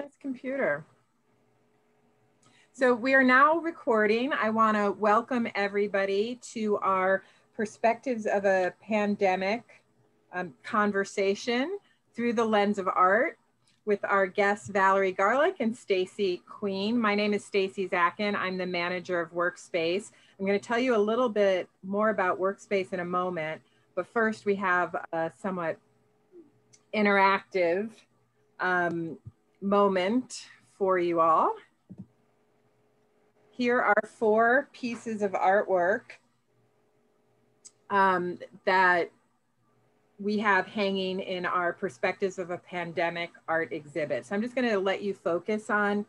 this computer. So we are now recording. I want to welcome everybody to our Perspectives of a Pandemic um, conversation through the lens of art with our guests Valerie Garlick and Stacey Queen. My name is Stacy Zakin. I'm the manager of Workspace. I'm going to tell you a little bit more about Workspace in a moment, but first we have a somewhat interactive um, moment for you all. Here are four pieces of artwork um, that we have hanging in our Perspectives of a Pandemic art exhibit. So I'm just gonna let you focus on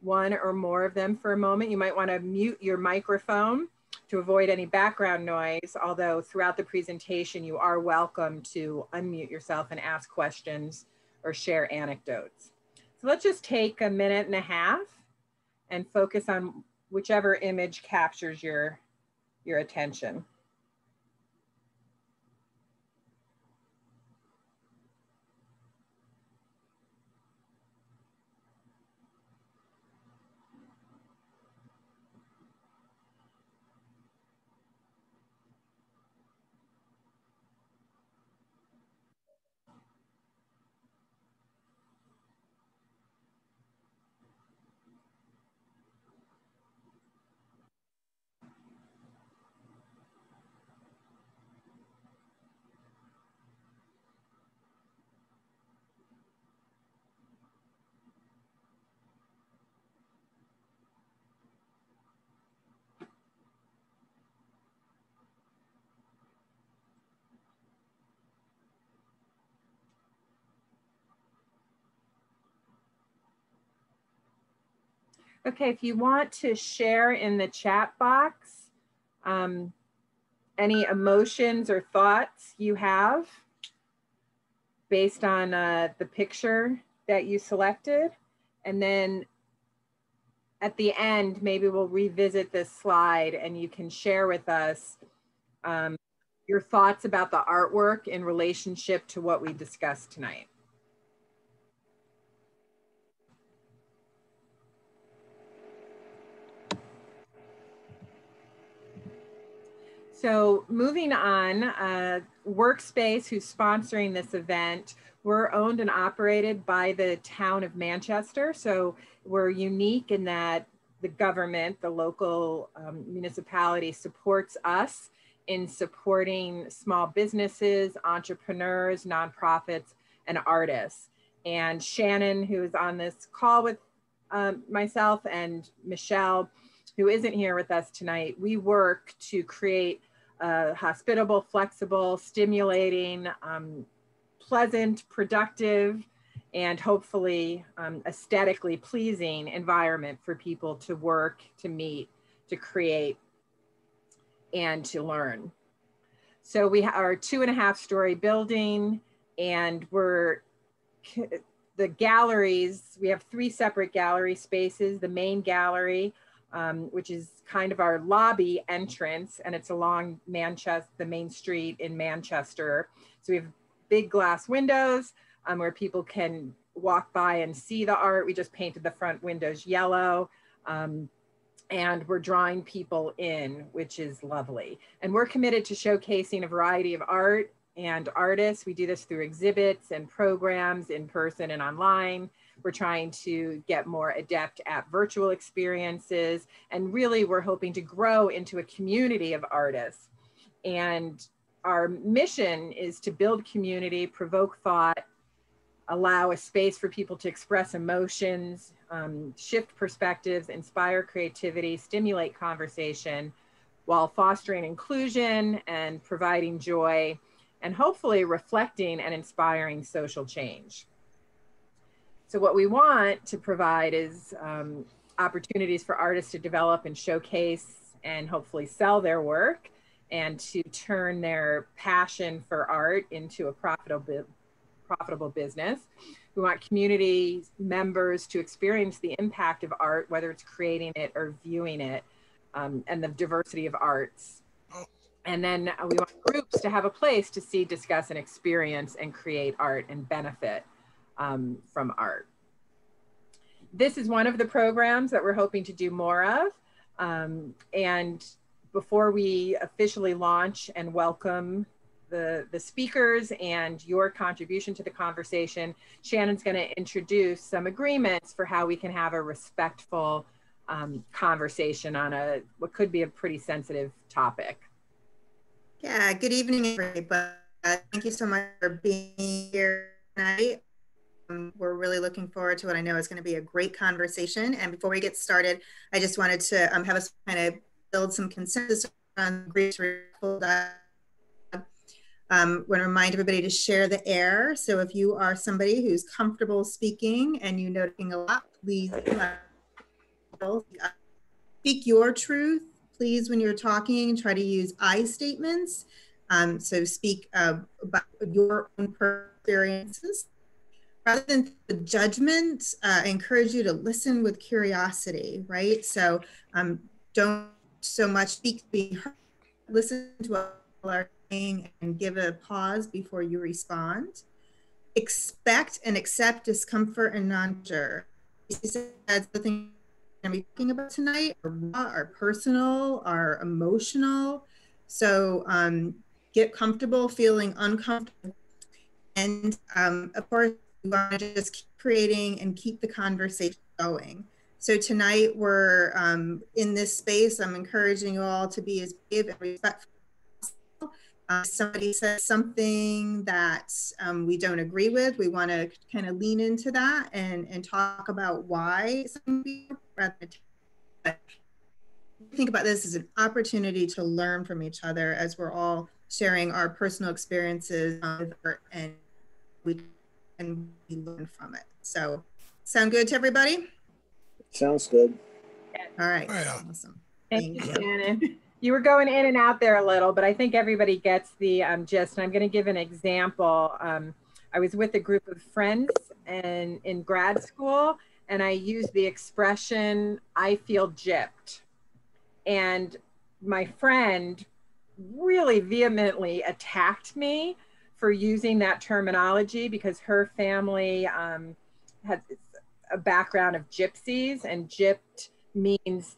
one or more of them for a moment. You might wanna mute your microphone to avoid any background noise, although throughout the presentation, you are welcome to unmute yourself and ask questions or share anecdotes. So let's just take a minute and a half and focus on whichever image captures your, your attention. Okay, if you want to share in the chat box um, any emotions or thoughts you have based on uh, the picture that you selected. And then at the end, maybe we'll revisit this slide and you can share with us um, your thoughts about the artwork in relationship to what we discussed tonight. So moving on, uh, Workspace, who's sponsoring this event, we're owned and operated by the town of Manchester. So we're unique in that the government, the local um, municipality supports us in supporting small businesses, entrepreneurs, nonprofits, and artists. And Shannon, who is on this call with um, myself and Michelle, who isn't here with us tonight, we work to create a hospitable, flexible, stimulating, um, pleasant, productive, and hopefully um, aesthetically pleasing environment for people to work, to meet, to create, and to learn. So we are a two and a half story building and we're the galleries, we have three separate gallery spaces. The main gallery um, which is kind of our lobby entrance, and it's along Manchester, the main street in Manchester. So we have big glass windows um, where people can walk by and see the art. We just painted the front windows yellow. Um, and we're drawing people in, which is lovely. And we're committed to showcasing a variety of art and artists. We do this through exhibits and programs in person and online. We're trying to get more adept at virtual experiences. And really, we're hoping to grow into a community of artists. And our mission is to build community, provoke thought, allow a space for people to express emotions, um, shift perspectives, inspire creativity, stimulate conversation, while fostering inclusion and providing joy, and hopefully reflecting and inspiring social change. So what we want to provide is um, opportunities for artists to develop and showcase and hopefully sell their work and to turn their passion for art into a profitable, profitable business. We want community members to experience the impact of art, whether it's creating it or viewing it, um, and the diversity of arts. And then we want groups to have a place to see, discuss, and experience and create art and benefit um, from art. this is one of the programs that we're hoping to do more of. Um, and before we officially launch and welcome the, the speakers and your contribution to the conversation, Shannon's going to introduce some agreements for how we can have a respectful um, conversation on a what could be a pretty sensitive topic. Yeah, good evening, everybody. Thank you so much for being here tonight. Um, we're really looking forward to what I know is going to be a great conversation. And before we get started, I just wanted to um, have us kind of build some consensus on um, want to remind everybody to share the air. So if you are somebody who's comfortable speaking and you know a lot, please speak your truth. Please, when you're talking, try to use I statements. Um, so speak uh, about your own experiences. Rather than the judgment, uh, I encourage you to listen with curiosity, right? So um, don't so much speak, be heard, listen to what are saying and give a pause before you respond. Expect and accept discomfort and non-judgment. the thing I'm talking about tonight are raw, personal, are emotional. So um, get comfortable feeling uncomfortable. And um, of course, we want to just keep creating and keep the conversation going. So tonight we're um, in this space. I'm encouraging you all to be as brave and respectful uh, somebody says something that um, we don't agree with, we want to kind of lean into that and, and talk about why think about this as an opportunity to learn from each other as we're all sharing our personal experiences and we and we learn from it. So sound good to everybody? Sounds good. All right. Oh, yeah. Awesome. Thank, Thank you, Shannon you were going in and out there a little, but I think everybody gets the um, gist. And I'm going to give an example. Um, I was with a group of friends and in grad school, and I used the expression "I feel gypped," and my friend really vehemently attacked me for using that terminology because her family um, has a background of gypsies, and gypped means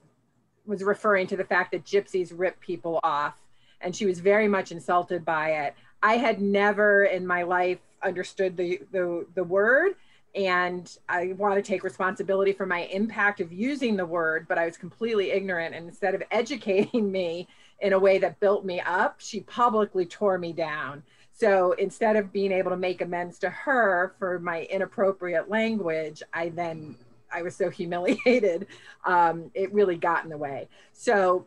was referring to the fact that gypsies rip people off. And she was very much insulted by it. I had never in my life understood the the, the word and i want to take responsibility for my impact of using the word but i was completely ignorant. And instead of educating me in a way that built me up she publicly tore me down so instead of being able to make amends to her for my inappropriate language i then I was so humiliated. Um, it really got in the way. So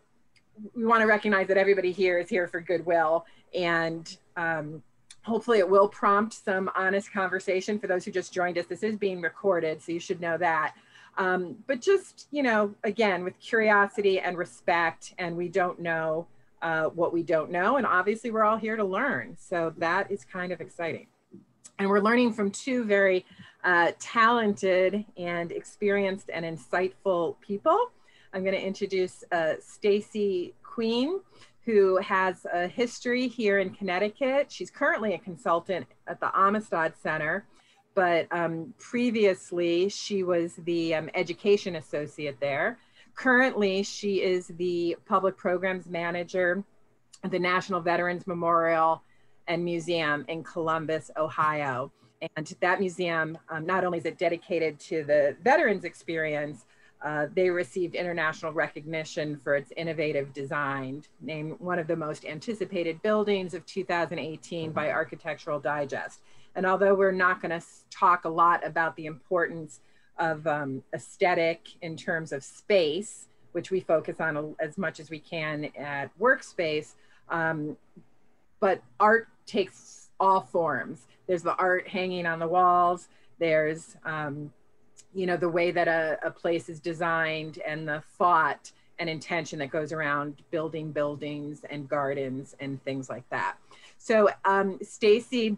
we want to recognize that everybody here is here for goodwill and um, hopefully it will prompt some honest conversation for those who just joined us. This is being recorded, so you should know that. Um, but just, you know, again, with curiosity and respect, and we don't know uh, what we don't know. And obviously, we're all here to learn. So that is kind of exciting. And we're learning from two very uh, talented and experienced and insightful people. I'm going to introduce uh, Stacey Queen, who has a history here in Connecticut. She's currently a consultant at the Amistad Center, but um, previously she was the um, education associate there. Currently, she is the public programs manager at the National Veterans Memorial and Museum in Columbus, Ohio. And that museum, um, not only is it dedicated to the veterans experience, uh, they received international recognition for its innovative design, named one of the most anticipated buildings of 2018 by Architectural Digest. And although we're not going to talk a lot about the importance of um, aesthetic in terms of space, which we focus on as much as we can at Workspace, um, but art takes all forms. There's the art hanging on the walls. There's, um, you know, the way that a, a place is designed and the thought and intention that goes around building buildings and gardens and things like that. So um, Stacy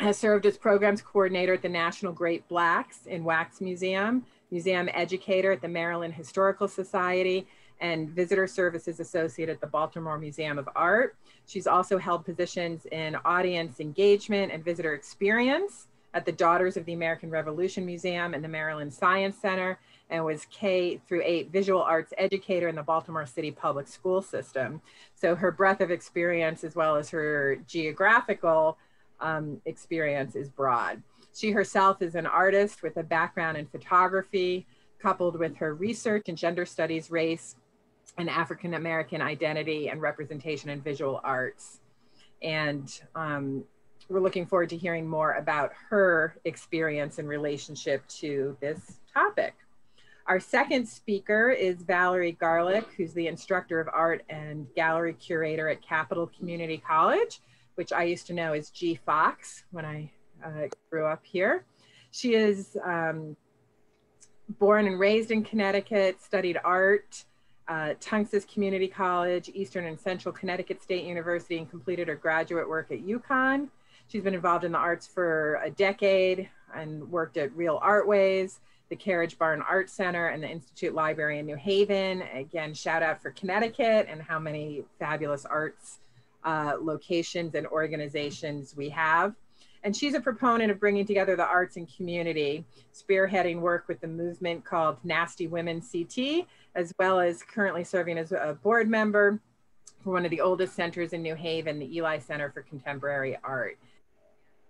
has served as programs coordinator at the National Great Blacks in Wax Museum, museum educator at the Maryland Historical Society, and visitor services associate at the Baltimore Museum of Art. She's also held positions in audience engagement and visitor experience at the Daughters of the American Revolution Museum and the Maryland Science Center and was K through eight visual arts educator in the Baltimore City public school system. So her breadth of experience as well as her geographical um, experience is broad. She herself is an artist with a background in photography, coupled with her research in gender studies, race, and African American identity and representation in visual arts. And um, we're looking forward to hearing more about her experience in relationship to this topic. Our second speaker is Valerie Garlick, who's the instructor of art and gallery curator at Capital Community College, which I used to know as G Fox when I uh, grew up here. She is um, born and raised in Connecticut, studied art, uh, Community College, Eastern and Central Connecticut State University, and completed her graduate work at UConn. She's been involved in the arts for a decade and worked at Real Art Ways the Carriage Barn Art Center and the Institute Library in New Haven. Again, shout out for Connecticut and how many fabulous arts uh, locations and organizations we have. And she's a proponent of bringing together the arts and community, spearheading work with the movement called Nasty Women CT, as well as currently serving as a board member for one of the oldest centers in New Haven, the Ely Center for Contemporary Art.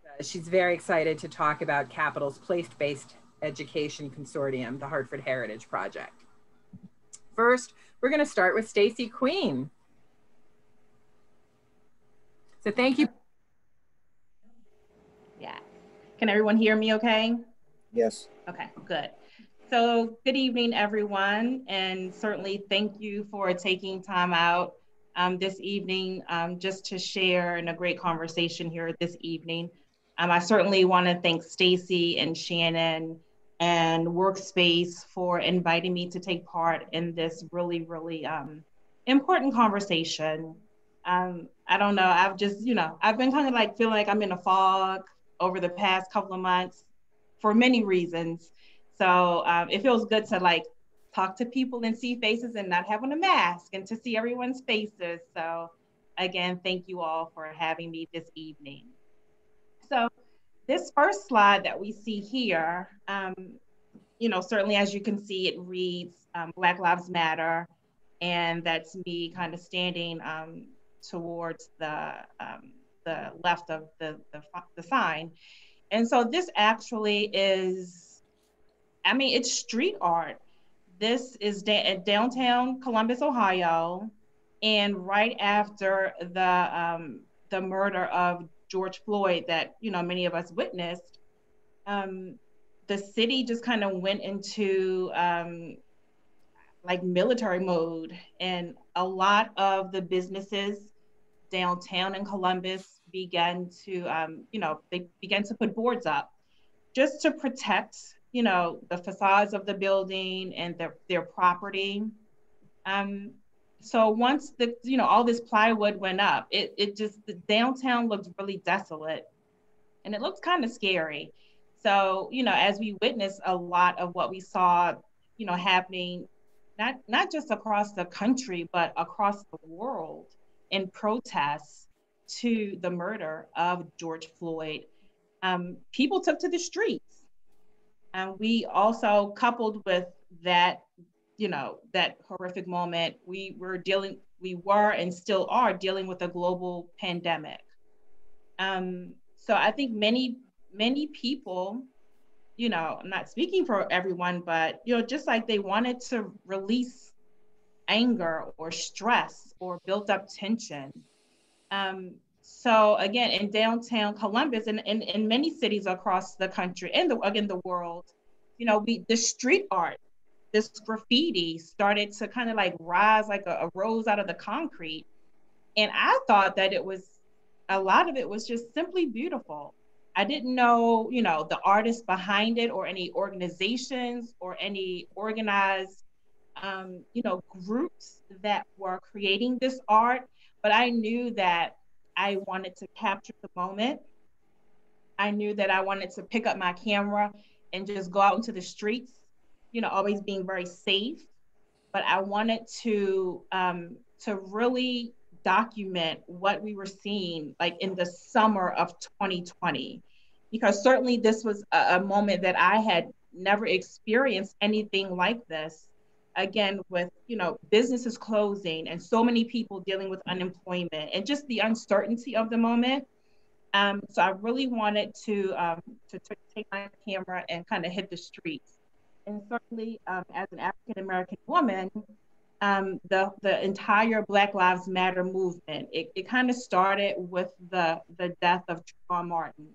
Uh, she's very excited to talk about Capital's place-based Education Consortium, the Hartford Heritage Project. First, we're going to start with Stacey Queen. So thank you. Yeah. Can everyone hear me okay? Yes. Okay, good. So good evening, everyone. And certainly thank you for taking time out um, this evening um, just to share in a great conversation here this evening. Um, I certainly want to thank Stacy and Shannon and Workspace for inviting me to take part in this really, really um, important conversation. Um, I don't know, I've just, you know, I've been kind of like feel like I'm in a fog over the past couple of months for many reasons. So um, it feels good to like talk to people and see faces and not having a mask and to see everyone's faces. So again, thank you all for having me this evening. So this first slide that we see here, um, you know, certainly as you can see, it reads um, Black Lives Matter, and that's me kind of standing um, towards the um, the left of the, the, the sign. And so this actually is, I mean, it's street art. This is da- downtown Columbus, Ohio, and right after the um, the murder of George Floyd that you know many of us witnessed, um, the city just kind of went into um, like military mode, and a lot of the businesses downtown in Columbus began to, um, you know, they began to put boards up just to protect, you know, the facades of the building and their, their property. Um, so once the you know all this plywood went up it, it just the downtown looked really desolate and it looked kind of scary so you know as we witnessed a lot of what we saw you know happening not not just across the country but across the world in protests to the murder of george floyd. Um, people took to the streets. And we also coupled with that you know that horrific moment we were dealing we were and still are dealing with a global pandemic. Um, so i think many many people you know i'm not speaking for everyone but you know just like they wanted to release anger or stress or built up tension um, so again in downtown columbus and in many cities across the country and the, again the world you know we the street art this graffiti started to kind of like rise like a, a rose out of the concrete. And I thought that it was a lot of it was just simply beautiful. I didn't know, you know, the artists behind it or any organizations or any organized, um, you know, groups that were creating this art. But I knew that I wanted to capture the moment. I knew that I wanted to pick up my camera and just go out into the streets you know, always being very safe. But I wanted to um, to really document what we were seeing like in the summer of 2020. because certainly this was a, a moment that I had never experienced anything like this. Again, with you know businesses closing and so many people dealing with unemployment and just the uncertainty of the moment. Um, so I really wanted to um, to, to take my camera and kind of hit the streets. And certainly, um, as an African American woman, um, the the entire Black Lives Matter movement. It, it kind of started with the the death of Trayvon Martin,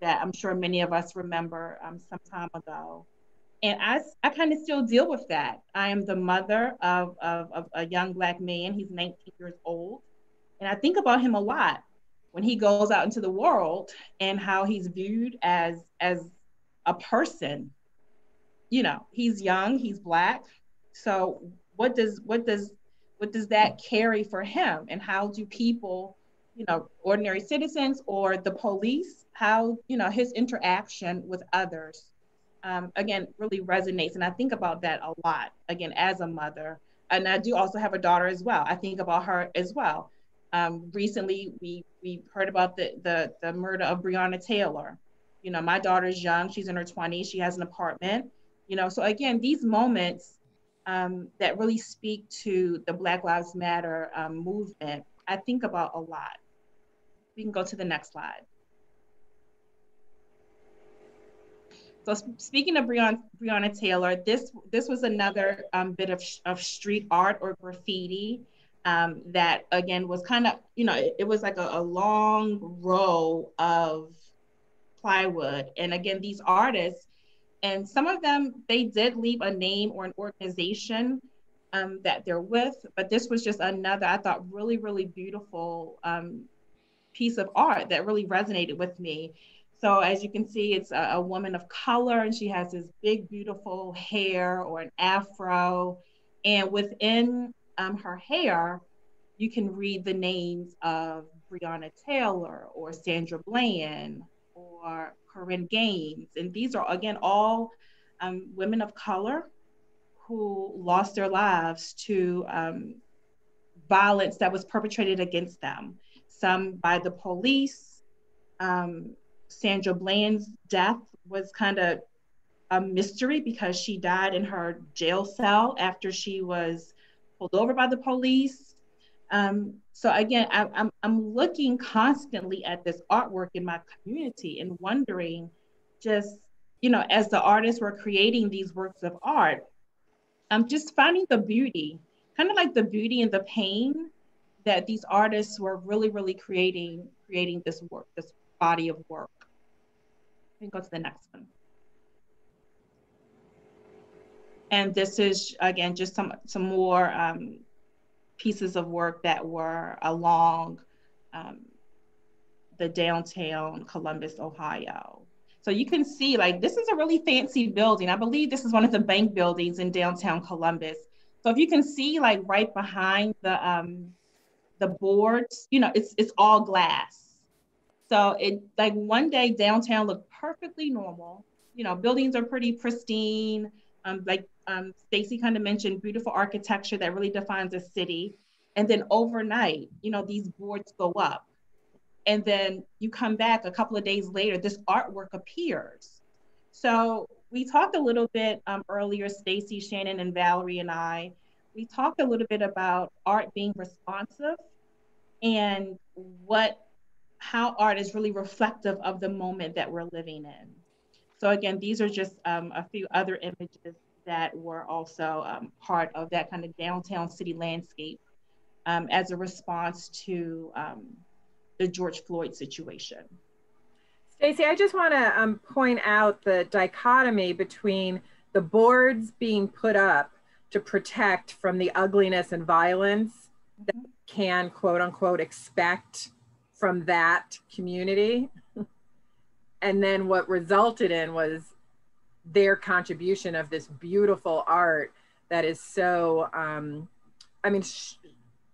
that I'm sure many of us remember um, some time ago. And I, I kind of still deal with that. I am the mother of, of, of a young Black man. He's 19 years old. And I think about him a lot when he goes out into the world and how he's viewed as, as a person. You know, he's young, he's Black. So what does what does what does that carry for him and how do people you know ordinary citizens or the police how you know his interaction with others um, again really resonates and i think about that a lot again as a mother. And i do also have a daughter as well. I think about her as well. Um, recently we we heard about the, the the murder of breonna taylor. You know my daughter's young. She's in her 20s she has an apartment. You know so again these moments um, that really speak to the Black Lives Matter um, movement, I think about a lot. We can go to the next slide. So speaking of Breonna, Breonna Taylor, this this was another um, bit of, of street art or graffiti um, that again was kind of, you know, it, it was like a, a, long row of plywood. And again, these artists and some of them, they did leave a name or an organization um, that they're with, but this was just another, I thought, really, really beautiful um, piece of art that really resonated with me. So as you can see, it's a, a, woman of color and she has this big, beautiful hair or an afro. And within um, her hair, you can read the names of Breonna Taylor or Sandra Bland or Korryn Gaines. And these are, again, all um, women of color who lost their lives to um, violence that was perpetrated against them, some by the police. Um, Sandra Bland's death was kind of a mystery because she died in her jail cell after she was pulled over by the police. Um, so again, I, I'm, I'm looking constantly at this artwork in my community and wondering just, you know, as the artists were creating these works of art, I'm just finding the beauty, kind of like the beauty and the pain that these artists were really, really creating, creating this work, this body of work. Can go to the next one. And this is, again, just some, some more um, pieces of work that were along um, the downtown Columbus, Ohio. So you can see like this is a really fancy building. I believe this is one of the bank buildings in downtown Columbus. So if you can see like right behind the um, the boards, you know, it's it's all glass. So it like one day downtown looked perfectly normal. You know, buildings are pretty pristine. Um, like um, Stacy kind of mentioned, beautiful architecture that really defines a city. And then overnight, you know, these boards go up. And then you come back a couple of days later, this artwork appears. So we talked a little bit um, earlier, Stacy, Shannon, and Valerie and I, we talked a little bit about art being responsive and what how art is really reflective of the moment that we're living in. So again, these are just um, a few other images that were also um, part of that kind of downtown city landscape um, as a response to um, the George Floyd situation. Stacey, I just want to um, point out the dichotomy between the boards being put up to protect from the ugliness and violence that mm-hmm. can quote unquote expect from that community. and then what resulted in was their contribution of this beautiful art that is so um, i mean sh-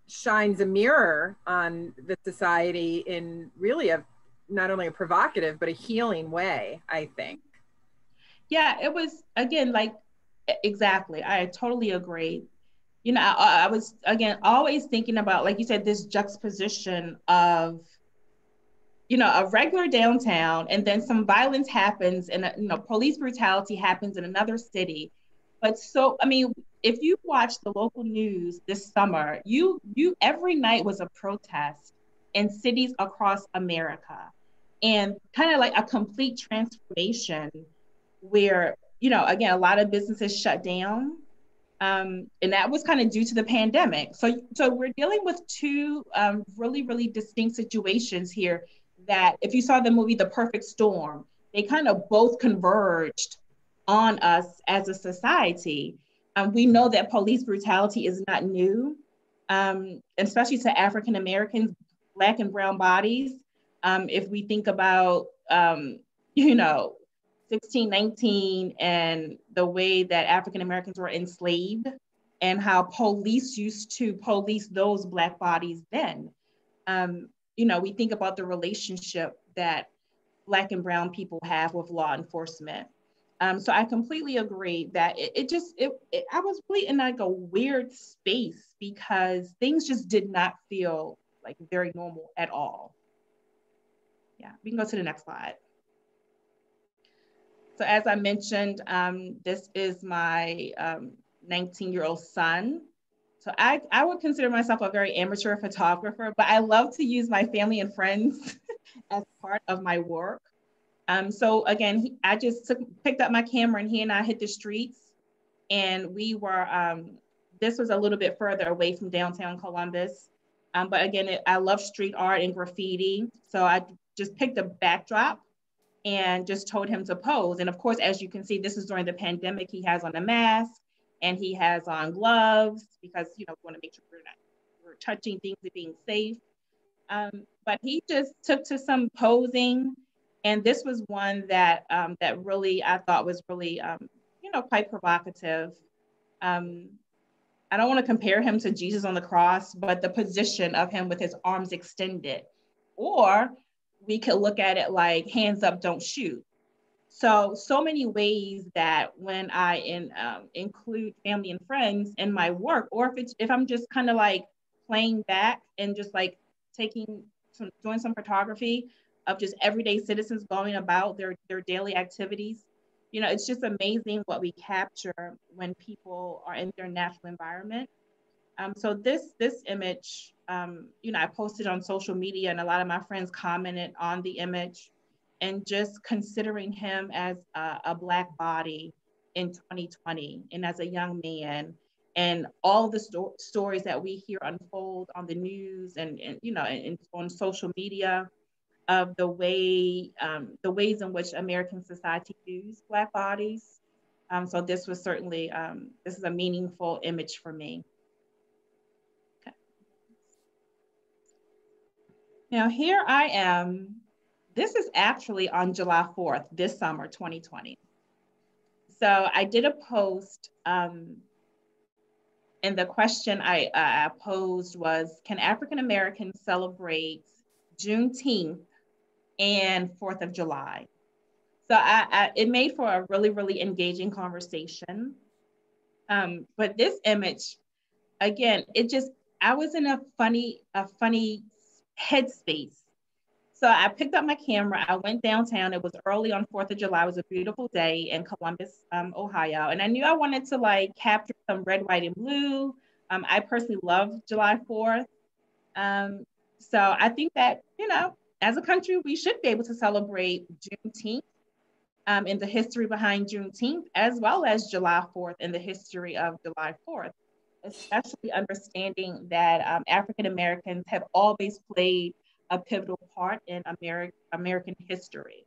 shines a mirror on the society in really a not only a provocative but a healing way i think. Yeah it was again like exactly. I totally agree. You know I, I was again always thinking about like you said this juxtaposition of you know, a regular downtown, and then some violence happens, and you know, police brutality happens in another city. But so, I mean, if you watch the local news this summer, you you every night was a protest in cities across America, and kind of like a complete transformation, where you know, again, a lot of businesses shut down, um, and that was kind of due to the pandemic. So, so we're dealing with two um, really, really distinct situations here that if you saw the movie The Perfect Storm, they kind of both converged on us as a society. Um, we know that police brutality is not new, um, especially to African Americans, Black and Brown bodies. Um, if we think about, um, you know, 1619 and the way that African Americans were enslaved and how police used to police those Black bodies then. Um, you know, we think about the relationship that Black and Brown people have with law enforcement. Um, so I completely agree that it, it just, it, it, I was really in like a weird space because things just did not feel like very normal at all. Yeah, we can go to the next slide. So as I mentioned, um, this is my 19 um, year old son. So I, I would consider myself a very amateur photographer, but I love to use my family and friends as part of my work. Um, so again, he, I just took, picked up my camera and he and I hit the streets and we were, um, this was a little bit further away from downtown Columbus. Um, but again, it, I love street art and graffiti. So I just picked a backdrop and just told him to pose. And of course, as you can see, this is during the pandemic, he has on a mask and he has on gloves because you know we want to make sure we're not we're touching things and being safe. Um, but he just took to some posing, and this was one that um, that really I thought was really um, you know quite provocative. Um, I don't want to compare him to Jesus on the cross, but the position of him with his arms extended, or we could look at it like hands up, don't shoot. So, so many ways that when I in, um, include family and friends in my work, or if it's if I'm just kind of like playing back and just like taking some doing some photography of just everyday citizens going about their their daily activities, you know, it's just amazing what we capture when people are in their natural environment. Um, so this this image, um, you know, I posted on social media, and a lot of my friends commented on the image and just considering him as a, a Black body in 2020 and as a young man and all the sto- stories that we hear unfold on the news and, and you know and, on social media of the way um, the ways in which American society views black bodies. Um, so this was certainly um, this is a meaningful image for me. Okay. Now here I am this is actually on July 4th, this summer, 2020. So I did a post, um, and the question I, I posed was Can African Americans celebrate Juneteenth and 4th of July? So I, I, it made for a really, really engaging conversation. Um, but this image, again, it just, I was in a funny, a funny headspace so I picked up my camera. I went downtown. It was early on 4th of July. It was a beautiful day in Columbus, um, Ohio. And I knew I wanted to like capture some red, white, and blue. Um, I personally love July 4th. Um, so I think that, you know, as a country, we should be able to celebrate Juneteenth um, in the history behind Juneteenth, as well as July 4th in the history of July 4th, especially understanding that um, African Americans have always played a pivotal part in Ameri- American history.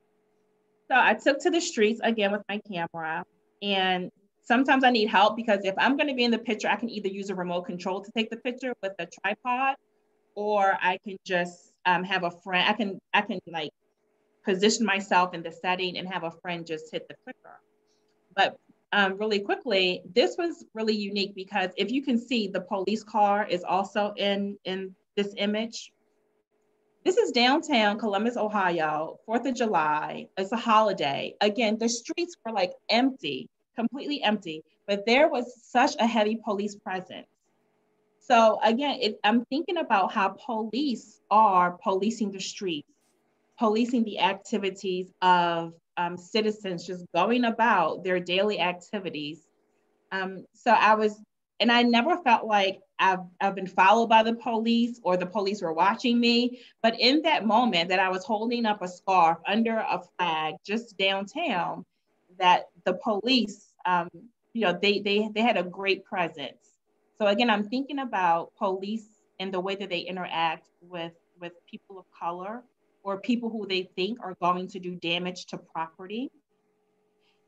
So I took to the streets again with my camera. And sometimes I need help because if I'm going to be in the picture, I can either use a remote control to take the picture with a tripod, or I can just um, have a friend. I can I can like position myself in the setting and have a friend just hit the clicker. But um, really quickly, this was really unique because if you can see, the police car is also in in this image. This is downtown Columbus, Ohio, 4th of July. It's a holiday. Again, the streets were like empty, completely empty, but there was such a heavy police presence. So again, it, I'm thinking about how police are policing the streets. policing the activities of um, citizens just going about their daily activities. Um, so I was, and I never felt like I've, I've been followed by the police or the police were watching me. But in that moment that I was holding up a scarf under a flag just downtown, that the police, um, you know, they, they, they had a great presence. So again, I'm thinking about police and the way that they interact with, with people of color or people who they think are going to do damage to property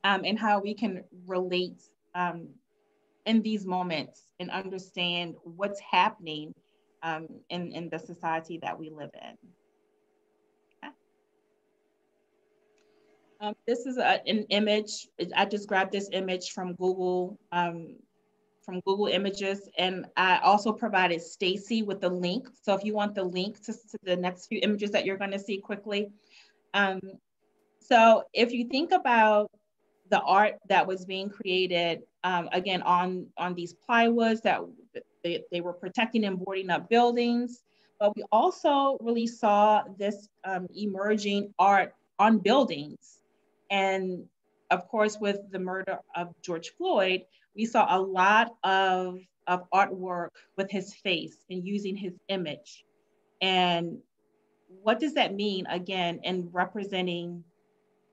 um, and how we can relate um, in these moments and understand what's happening um, in, in the society that we live in. Um, this is a, an image. I just grabbed this image from Google, um, from Google Images, and I also provided Stacy with the link. So if you want the link to, to the next few images that you're going to see quickly. Um, so if you think about the art that was being created, um, again, on, on these plywoods that they, they were protecting and boarding up buildings, but we also really saw this um, emerging art on buildings and of course, with the murder of George Floyd, we saw a lot of, of artwork with his face and using his image. And what does that mean, again, in representing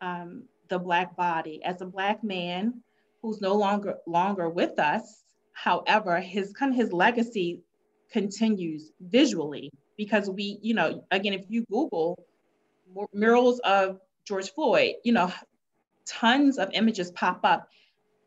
um, the Black body? As a Black man who's no longer, longer with us, however, his kind of his legacy continues visually because we, you know, again, if you Google murals of George Floyd, you know, tons of images pop up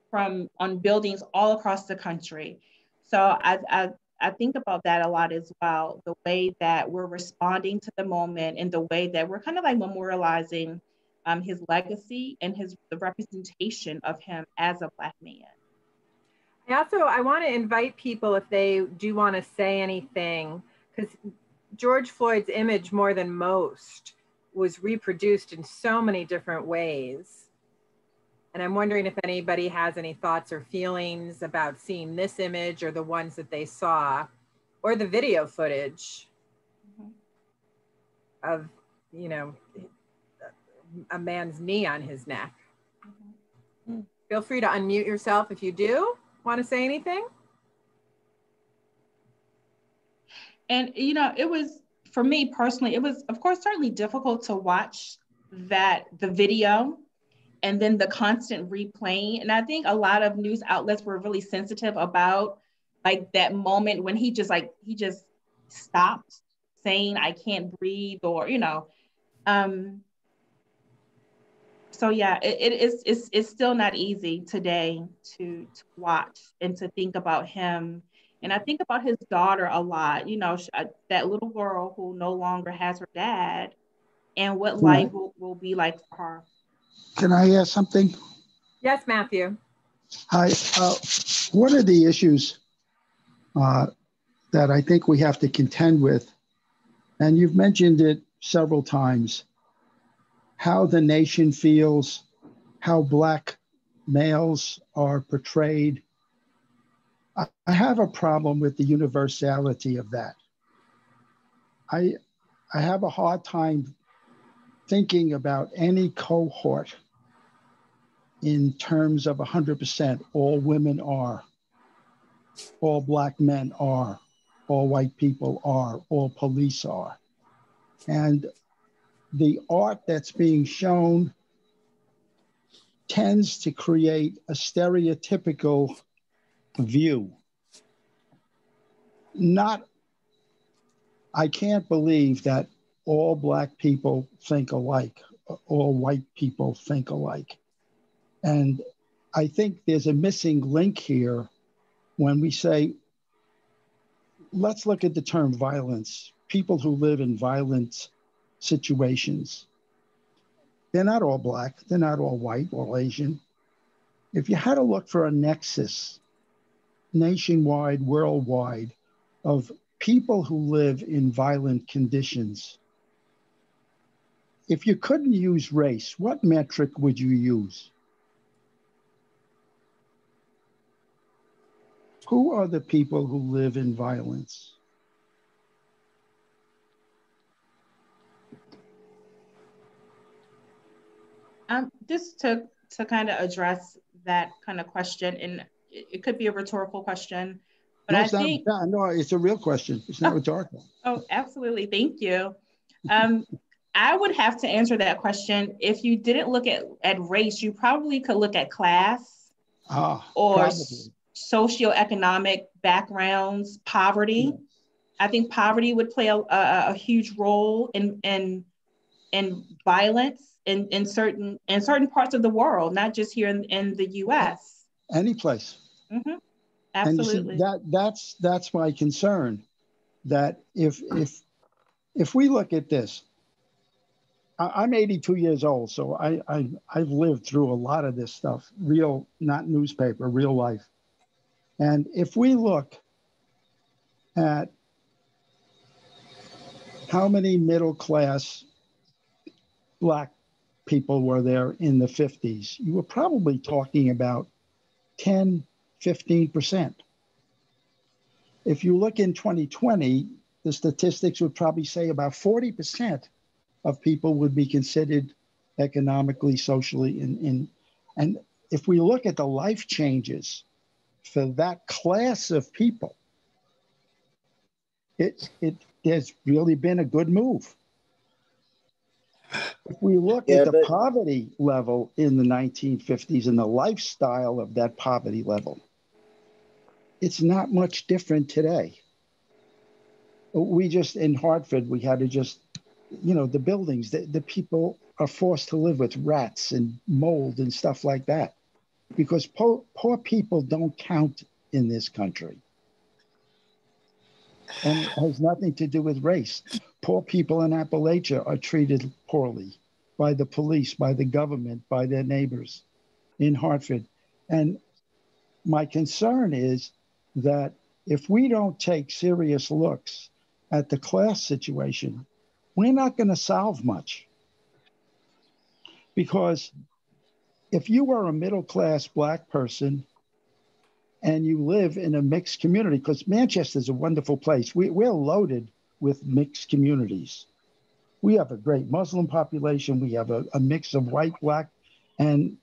from on buildings all across the country. So I, I, I think about that a lot as well, the way that we're responding to the moment and the way that we're kind of like memorializing um, his legacy and his the representation of him as a black man. I also I want to invite people if they do want to say anything because George Floyd's image more than most was reproduced in so many different ways. And I'm wondering if anybody has any thoughts or feelings about seeing this image or the ones that they saw or the video footage mm-hmm. of, you know, a man's knee on his neck. Mm-hmm. Feel free to unmute yourself if you do want to say anything. And, you know, it was, for me personally, it was, of course, certainly difficult to watch that, the video and then the constant replaying. And I think a lot of news outlets were really sensitive about like that moment when he just like he just stopped saying I can't breathe or you know. Um, so yeah, it, it is it's, it's still not easy today to to watch and to think about him. And I think about his daughter a lot, you know, uh, that little girl who no longer has her dad and what life will, will be like for her. Can I ask something? Yes, Matthew. Hi. Uh, one of the issues uh, that I think we have to contend with, and you've mentioned it several times, how the nation feels, how Black males are portrayed. I, I have a problem with the universality of that. I, I have a hard time thinking about any cohort in terms of 100%, all women are, all black men are, all white people are, all police are. And the art that's being shown tends to create a stereotypical view. Not, I can't believe that all black people think alike, all white people think alike. And I think there's a missing link here when we say, let's look at the term violence. People who live in violent situations, they're not all black, they're not all white or Asian. If you had to look for a nexus nationwide, worldwide, of people who live in violent conditions, if you couldn't use race, what metric would you use? Who are the people who live in violence? Um, just to, to kind of address that kind of question, and it, it could be a rhetorical question, but no, I think not, no, it's a real question. It's not rhetorical. Oh, absolutely. Thank you. Um, I would have to answer that question. If you didn't look at, at race, you probably could look at class Ah, or probably. socioeconomic backgrounds, poverty. I think poverty would play a, a, a huge role in, in, in violence in, in certain in certain parts of the world, not just here in, in the US. Any place. Mhm. And see, Absolutely. that that's that's my concern. That if if if we look at this, I, I'm 82 years old, so I, I I've lived through a lot of this stuff, real, not newspaper, real life. And if we look at how many middle class black people were there in the 50s, you were probably talking about 10, 15%. If you look in 2020, the statistics would probably say about 40% of people would be considered economically, socially, in, in and if we look at the life changes for that class of people, it it has really been a good move. If we look Yeah, at the poverty level in the 1950s and the lifestyle of that poverty level, it's not much different today. We just, in Hartford, we had to just, you know, the buildings, the, the people are forced to live with rats and mold and stuff like that because poor, poor people don't count in this country. And has nothing to do with race. Poor people in Appalachia are treated poorly by the police, by the government, by their neighbors in Hartford. And my concern is that if we don't take serious looks at the class situation, we're not going to solve much. Because if you are a middle class black person and you live in a mixed community, because Manchester is a wonderful place, we, we're loaded with mixed communities. We have a great Muslim population, we have a, a mix of white, black, and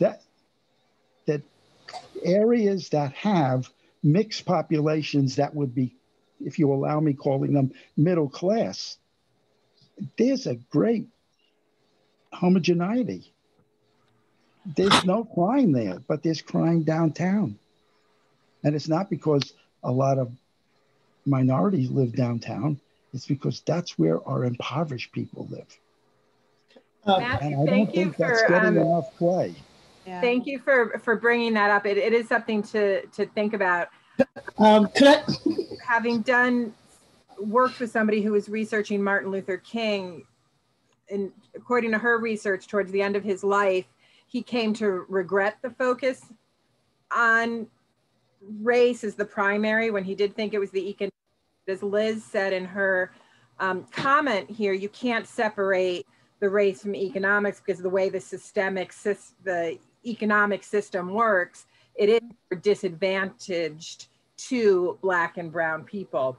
that that areas that have mixed populations that would be, if you allow me calling them middle class, there's a great homogeneity. There's no crime there, but there's crime downtown. And it's not because a lot of minorities live downtown, it's because that's where our impoverished people live. Uh, And I don't thank you think that's for, getting um, enough play. Yeah. thank you for, for bringing that up. It, it is something to, to think about. um, I, having done worked with somebody who was researching Martin Luther King, and according to her research, towards the end of his life, he came to regret the focus on race as the primary when he did think it was the economic. As Liz said in her um, comment here, you can't separate the race from economics because the way the systemic sys- the economic system works, it is disadvantaged to black and brown people.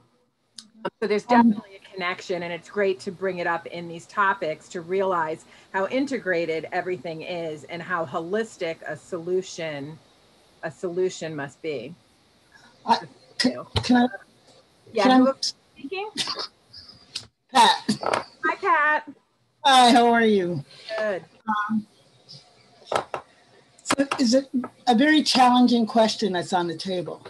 So there's um, definitely a connection and it's great to bring it up in these topics to realize how integrated everything is and how holistic a solution a solution must be. Uh, I- can, can I, Yeah, Can I- who speaking? Pat? Hi, Pat. Hi, how are you? Good. Um, so is it a very challenging question that's on the table?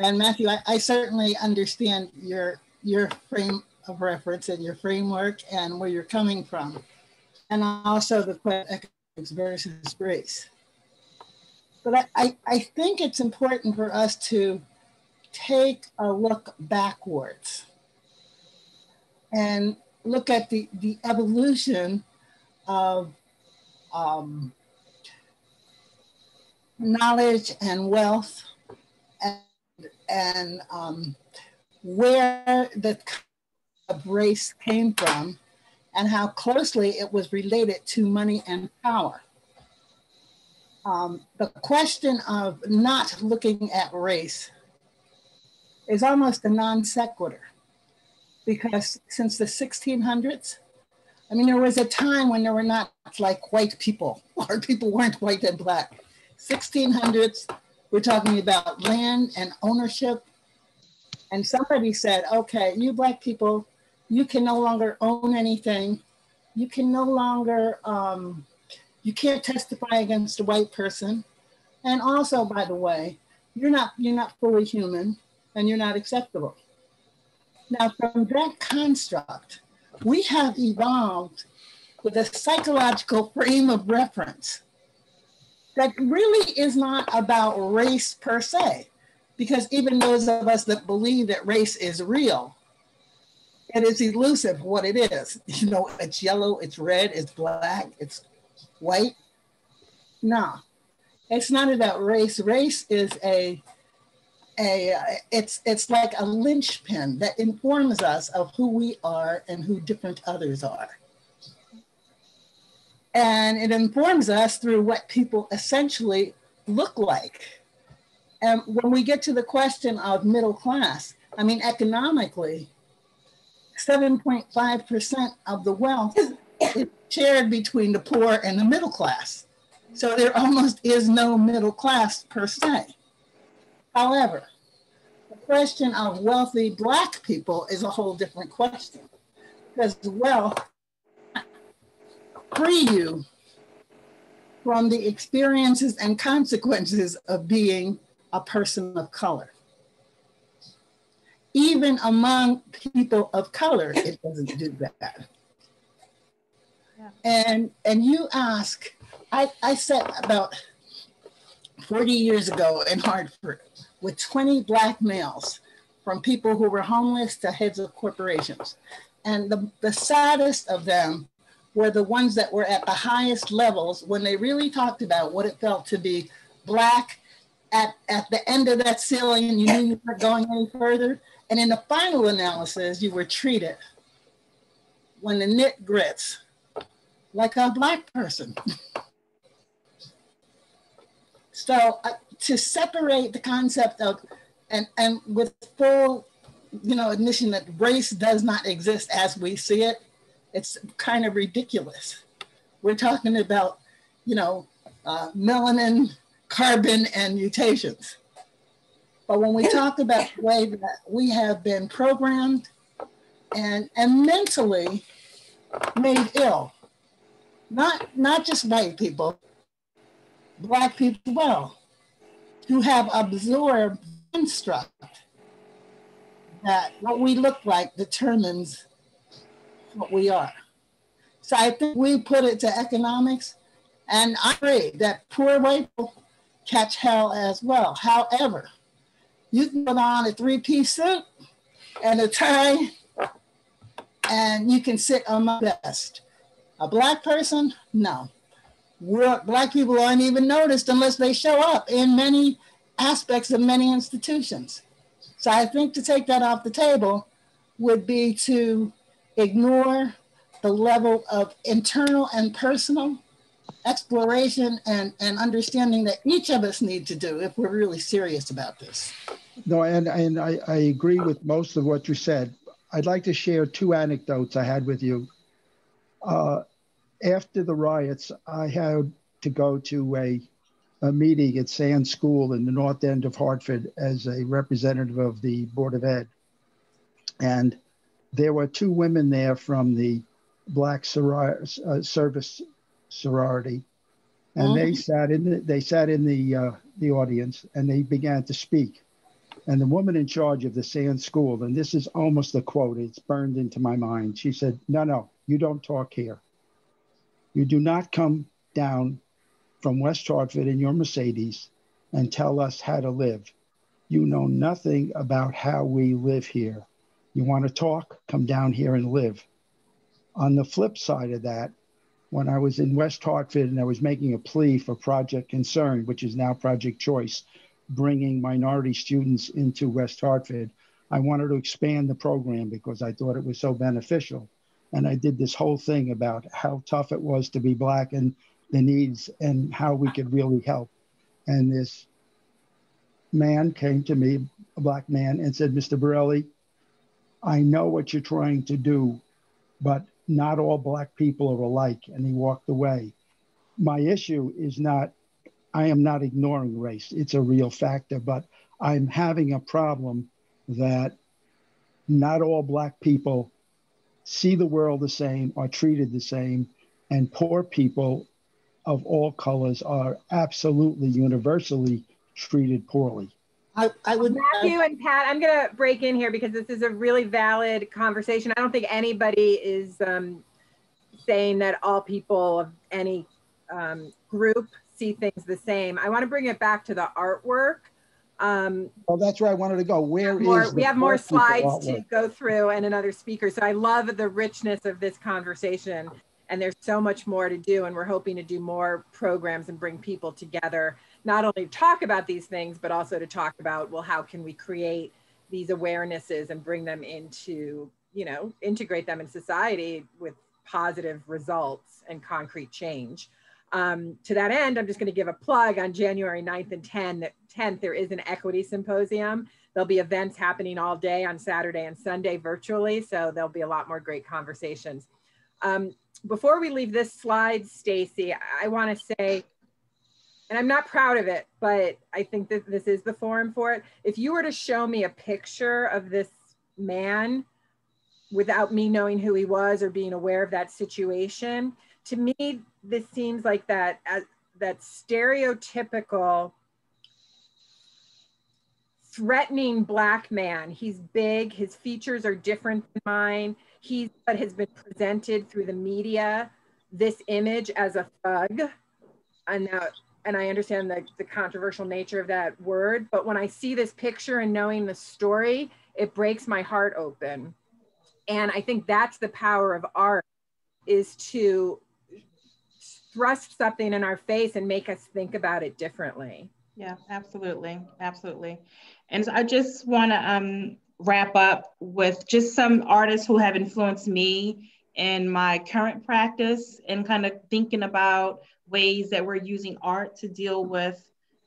And Matthew, I, I certainly understand your your frame of reference and your framework and where you're coming from, and also the economics versus race. But I, I, I think it's important for us to take a look backwards and look at the, the evolution of um, knowledge and wealth and um, where the of race came from and how closely it was related to money and power. Um, the question of not looking at race is almost a non sequitur because since the 1600s, I mean, there was a time when there were not like white people, or people weren't white and black. 1600s, we're talking about land and ownership. And somebody said, okay, you black people, you can no longer own anything. You can no longer, um, you can't testify against a white person. And also, by the way, you're not, you're not fully human and you're not acceptable. Now, from that construct, we have evolved with a psychological frame of reference that really is not about race per se, because even those of us that believe that race is real, it is elusive what it is. You know, it's yellow, it's red, it's black, it's white. No, it's not about race. Race is a a it's it's like a linchpin that informs us of who we are and who different others are. And it informs us through what people essentially look like. And when we get to the question of middle class, I mean, economically, 7.5% of the wealth is shared between the poor and the middle class. So there almost is no middle class per se. However, the question of wealthy Black people is a whole different question because wealth free you from the experiences and consequences of being a person of color. Even among people of color, it doesn't do that. Yeah. And, and you ask, I, I sat about 40 years ago in Hartford with 20 Black males from people who were homeless to heads of corporations. And the, the saddest of them were the ones that were at the highest levels when they really talked about what it felt to be Black at, at the end of that ceiling and you knew you weren't going any further. And in the final analysis, you were treated when the knit grits like a Black person. so uh, to separate the concept of, and, and with full you know, admission that race does not exist as we see it, it's kind of ridiculous. We're talking about, you know, uh, melanin, carbon, and mutations. But when we talk about the way that we have been programmed and, and mentally made ill, not, not just white people, black people well, who have absorbed construct that what we look like determines what we are. So I think we put it to economics, and I agree that poor white people catch hell as well. However, you can put on a three-piece suit and a tie, and you can sit among the best. A black person, no. We're, black people aren't even noticed unless they show up in many aspects of many institutions. So I think to take that off the table would be to ignore the level of internal and personal exploration and, and understanding that each of us need to do if we're really serious about this. No, and, and I, I agree with most of what you said. I'd like to share two anecdotes I had with you. Uh, after the riots, I had to go to a, a meeting at Sand School in the north end of Hartford as a representative of the Board of Ed. And there were two women there from the Black soror- uh, Service Sorority, and they sat in the, they sat in the uh, the audience and they began to speak. And the woman in charge of the Sand School, and this is almost a quote, it's burned into my mind. She said, "No, no, you don't talk here. You do not come down from West Hartford in your Mercedes and tell us how to live. You know nothing about how we live here." You want to talk? Come down here and live. On the flip side of that, when I was in West Hartford and I was making a plea for Project Concern, which is now Project Choice, bringing minority students into West Hartford, I wanted to expand the program because I thought it was so beneficial. And I did this whole thing about how tough it was to be Black and the needs and how we could really help. And this man came to me, a Black man, and said, Mr. Borelli, I know what you're trying to do, but not all black people are alike, and he walked away. My issue is not, I am not ignoring race, it's a real factor, but I'm having a problem that not all black people see the world the same, are treated the same, and poor people of all colors are absolutely universally treated poorly. I, I would Matthew and Pat, I'm going to break in here because this is a really valid conversation. I don't think anybody is um, saying that all people of any um, group see things the same. I want to bring it back to the artwork. Um, well, that's where I wanted to go. Where more, we have more slides to go through and another speaker. So I love the richness of this conversation and there's so much more to do. And we're hoping to do more programs and bring people together not only talk about these things, but also to talk about, well, how can we create these awarenesses and bring them into, you know, integrate them in society with positive results and concrete change. Um, to that end, I'm just going to give a plug on January 9th and 10th, 10th, there is an equity symposium. There'll be events happening all day on Saturday and Sunday virtually. So there'll be a lot more great conversations. Um, before we leave this slide, Stacey, I want to say and I'm not proud of it, but I think that this is the forum for it. If you were to show me a picture of this man without me knowing who he was or being aware of that situation, to me, this seems like that that stereotypical threatening black man. He's big, his features are different than mine. He's what has been presented through the media, this image as a thug. And now and I understand the, the controversial nature of that word, but when I see this picture and knowing the story, it breaks my heart open. And I think that's the power of art is to thrust something in our face and make us think about it differently. Yeah, absolutely. Absolutely. And I just want to um, wrap up with just some artists who have influenced me in my current practice and kind of thinking about ways that we're using art to deal with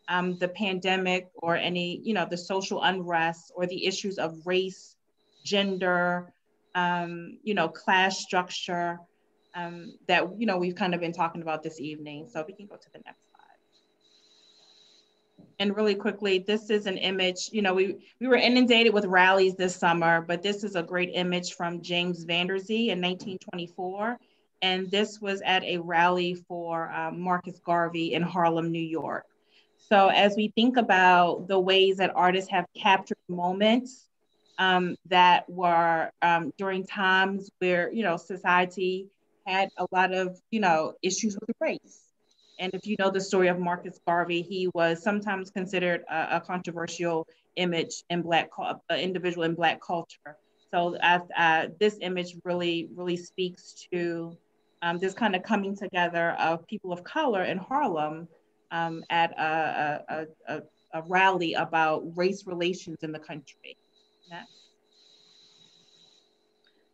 um, the pandemic or any, you know, the social unrest or the issues of race, gender, um, you know, class structure um, that, you know, we've kind of been talking about this evening. So we can go to the next slide. And really quickly, this is an image, you know, we, we were inundated with rallies this summer, but this is a great image from James Vanderzee in 1924 and this was at a rally for um, Marcus Garvey in Harlem, New York. So as we think about the ways that artists have captured moments um, that were um, during times where you know society had a lot of you know issues with race. And if you know the story of Marcus Garvey, he was sometimes considered a, a controversial image in black uh, individual in black culture. So uh, uh, this image really really speaks to um, this kind of coming together of people of color in Harlem um, at a, a, a, a, rally about race relations in the country. Next.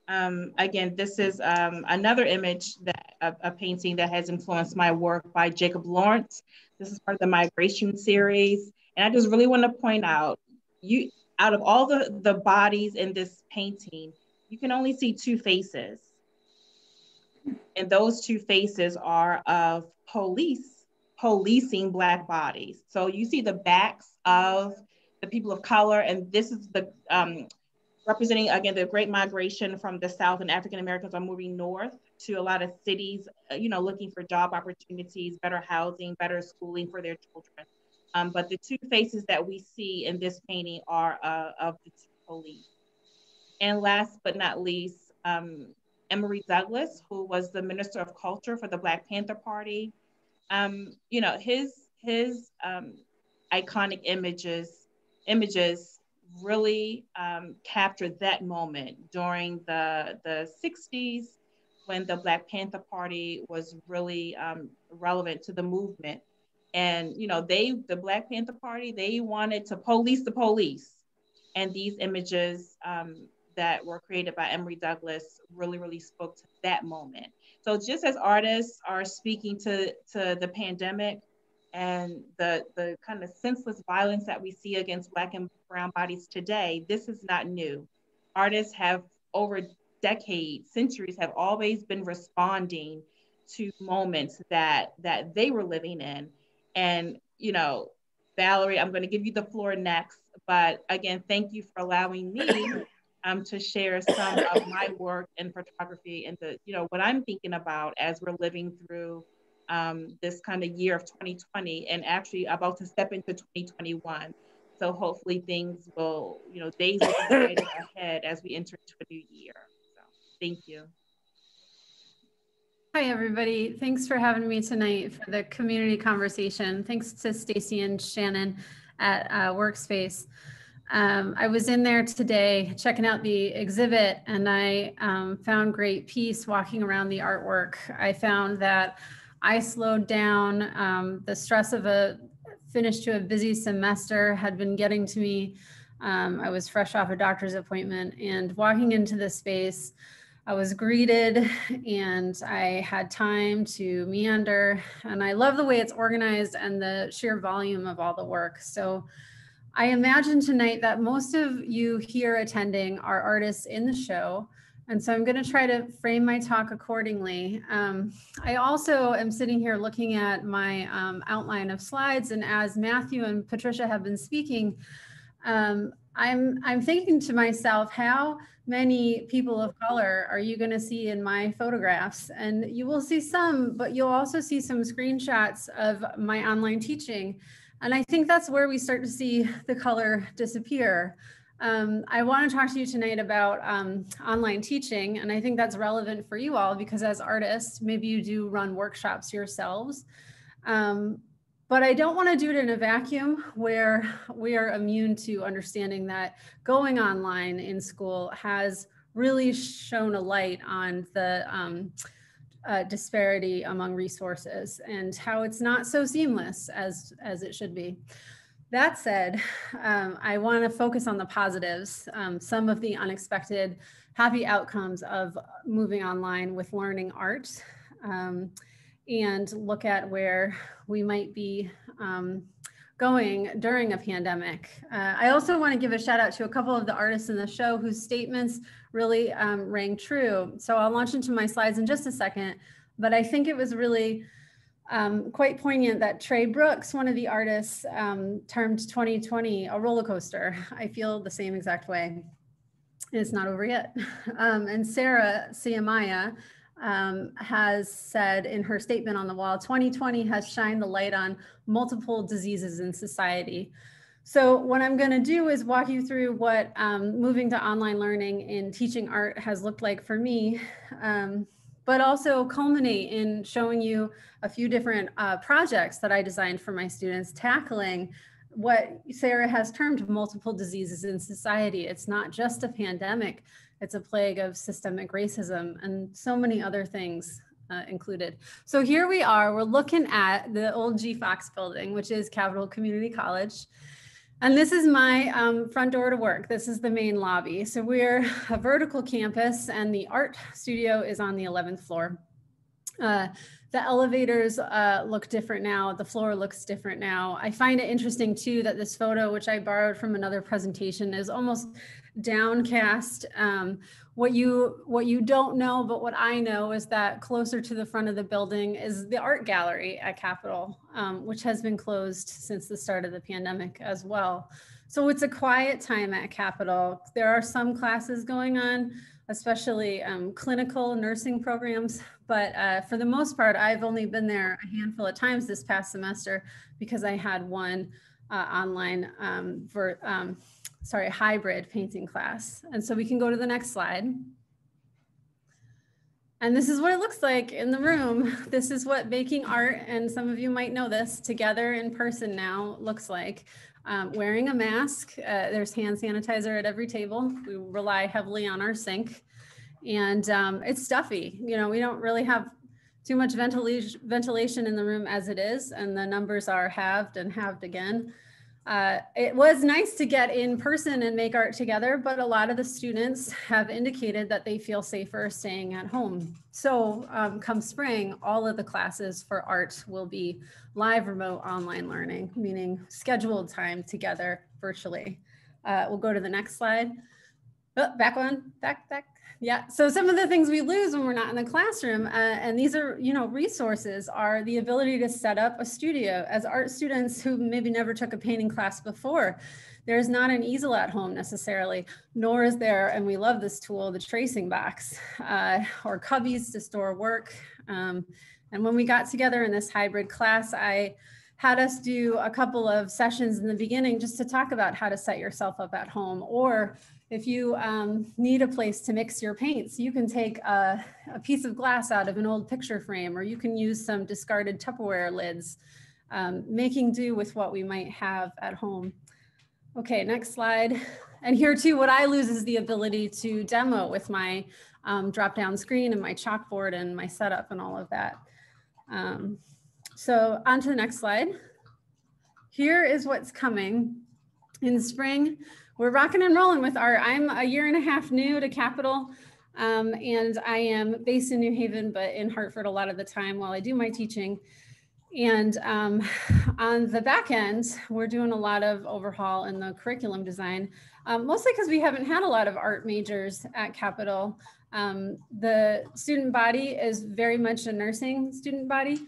Um, again, this is um, another image that a, a, painting that has influenced my work by Jacob Lawrence. This is part of the migration series. And I just really want to point out, you out of all the, the bodies in this painting, you can only see two faces. And those two faces are of police policing Black bodies. So you see the backs of the people of color, and this is the um, representing again the great migration from the South, and African Americans are moving north to a lot of cities, uh, you know, looking for job opportunities, better housing, better schooling for their children. Um, but the two faces that we see in this painting are uh, of the police. And last but not least, um, Emory Douglas, who was the Minister of Culture for the Black Panther Party. Um, you know, his his um, iconic images images really um, captured that moment during the the 60s when the Black Panther Party was really um, relevant to the movement. And you know, they the Black Panther Party they wanted to police the police, and these images um, that were created by Emory Douglas really, really spoke to that moment. So just as artists are speaking to, to the pandemic and the, the kind of senseless violence that we see against Black and Brown bodies today, this is not new. Artists have over decades, centuries have always been responding to moments that that they were living in. And you know, Valerie, I'm going to give you the floor next. But again, thank you for allowing me um, to share some of my work in photography and the, you know, what I'm thinking about as we're living through um, this kind of year of 2020 and actually about to step into 2021. So hopefully things will, you know, days will be ahead as we enter into a new year. So thank you. Hi, everybody. Thanks for having me tonight for the community conversation. Thanks to Stacey and Shannon at uh, Workspace. Um, I was in there today checking out the exhibit and I um, found great peace walking around the artwork. I found that I slowed down. Um, the stress of a finish to a busy semester had been getting to me. Um, I was fresh off a doctor's appointment and walking into the space, I was greeted and I had time to meander. And I love the way it's organized and the sheer volume of all the work. So I imagine tonight that most of you here attending are artists in the show. And so I'm going to try to frame my talk accordingly. Um, I also am sitting here looking at my um, outline of slides. And as Matthew and Patricia have been speaking, um, I'm, I'm thinking to myself, how many people of color are you going to see in my photographs? And you will see some, but you'll also see some screenshots of my online teaching. And I think that's where we start to see the color disappear. Um, I want to talk to you tonight about um, online teaching, and I think that's relevant for you all because as artists, maybe you do run workshops yourselves. Um, but I don't want to do it in a vacuum where we are immune to understanding that going online in school has really shown a light on the um, uh, disparity among resources and how it's not so seamless as, as it should be. That said, um, I want to focus on the positives, um, some of the unexpected happy outcomes of moving online with learning art, um, and look at where we might be um, going during a pandemic. Uh, I also want to give a shout out to a couple of the artists in the show whose statements really um, rang true. So I'll launch into my slides in just a second, but I think it was really um, quite poignant that Trey Brooks, one of the artists, um, termed 2020 a roller coaster. I feel the same exact way. It's not over yet. Um, and Sarah Siamaya um, has said in her statement on the wall 2020 has shined the light on multiple diseases in society. So, what I'm going to do is walk you through what um, moving to online learning in teaching art has looked like for me, um, but also culminate in showing you a few different uh, projects that I designed for my students tackling what Sarah has termed multiple diseases in society. It's not just a pandemic, it's a plague of systemic racism and so many other things uh, included. So here we are, we're looking at the old G Fox building, which is Capital Community College. And this is my um, front door to work. This is the main lobby. So we're a vertical campus and the art studio is on the 11th floor. Uh, the elevators uh, look different now. The floor looks different now. I find it interesting too that this photo, which I borrowed from another presentation, is almost downcast. Um, what you what you don't know, but what I know is that closer to the front of the building is the art gallery at Capital, um, which has been closed since the start of the pandemic as well. So it's a quiet time at Capital. There are some classes going on, especially um, clinical nursing programs, but uh, for the most part, I've only been there a handful of times this past semester because I had one uh, online um, for um, sorry, hybrid painting class. And so we can go to the next slide. And this is what it looks like in the room. This is what making art, and some of you might know this, together in person now looks like. Um, wearing a mask, uh, there's hand sanitizer at every table. We rely heavily on our sink. And um, it's stuffy. You know, we don't really have too much ventilation in the room as it is, and the numbers are halved and halved again. Uh, it was nice to get in person and make art together, but a lot of the students have indicated that they feel safer staying at home. So um, come spring, all of the classes for art will be live remote online learning, meaning scheduled time together virtually. Uh, we'll go to the next slide. Oh, back on, back, back. Yeah. So some of the things we lose when we're not in the classroom, uh, and these are, you know, resources are the ability to set up a studio as art students who maybe never took a painting class before. There's not an easel at home necessarily, nor is there, and we love this tool, the tracing box uh, or cubbies to store work. Um, and when we got together in this hybrid class, I had us do a couple of sessions in the beginning just to talk about how to set yourself up at home or if you um, need a place to mix your paints, you can take a, a, piece of glass out of an old picture frame, or you can use some discarded Tupperware lids, um, making do with what we might have at home. Okay, next slide. And here too, what I lose is the ability to demo with my um, drop down screen and my chalkboard and my setup and all of that. Um, so on to the next slide. Here is what's coming in spring we're rocking and rolling with art. I'm a year and a half new to Capital, um, and I am based in New Haven, but in Hartford a lot of the time while I do my teaching. And um, on the back end, we're doing a lot of overhaul in the curriculum design, um, mostly because we haven't had a lot of art majors at Capital. Um, the student body is very much a nursing student body.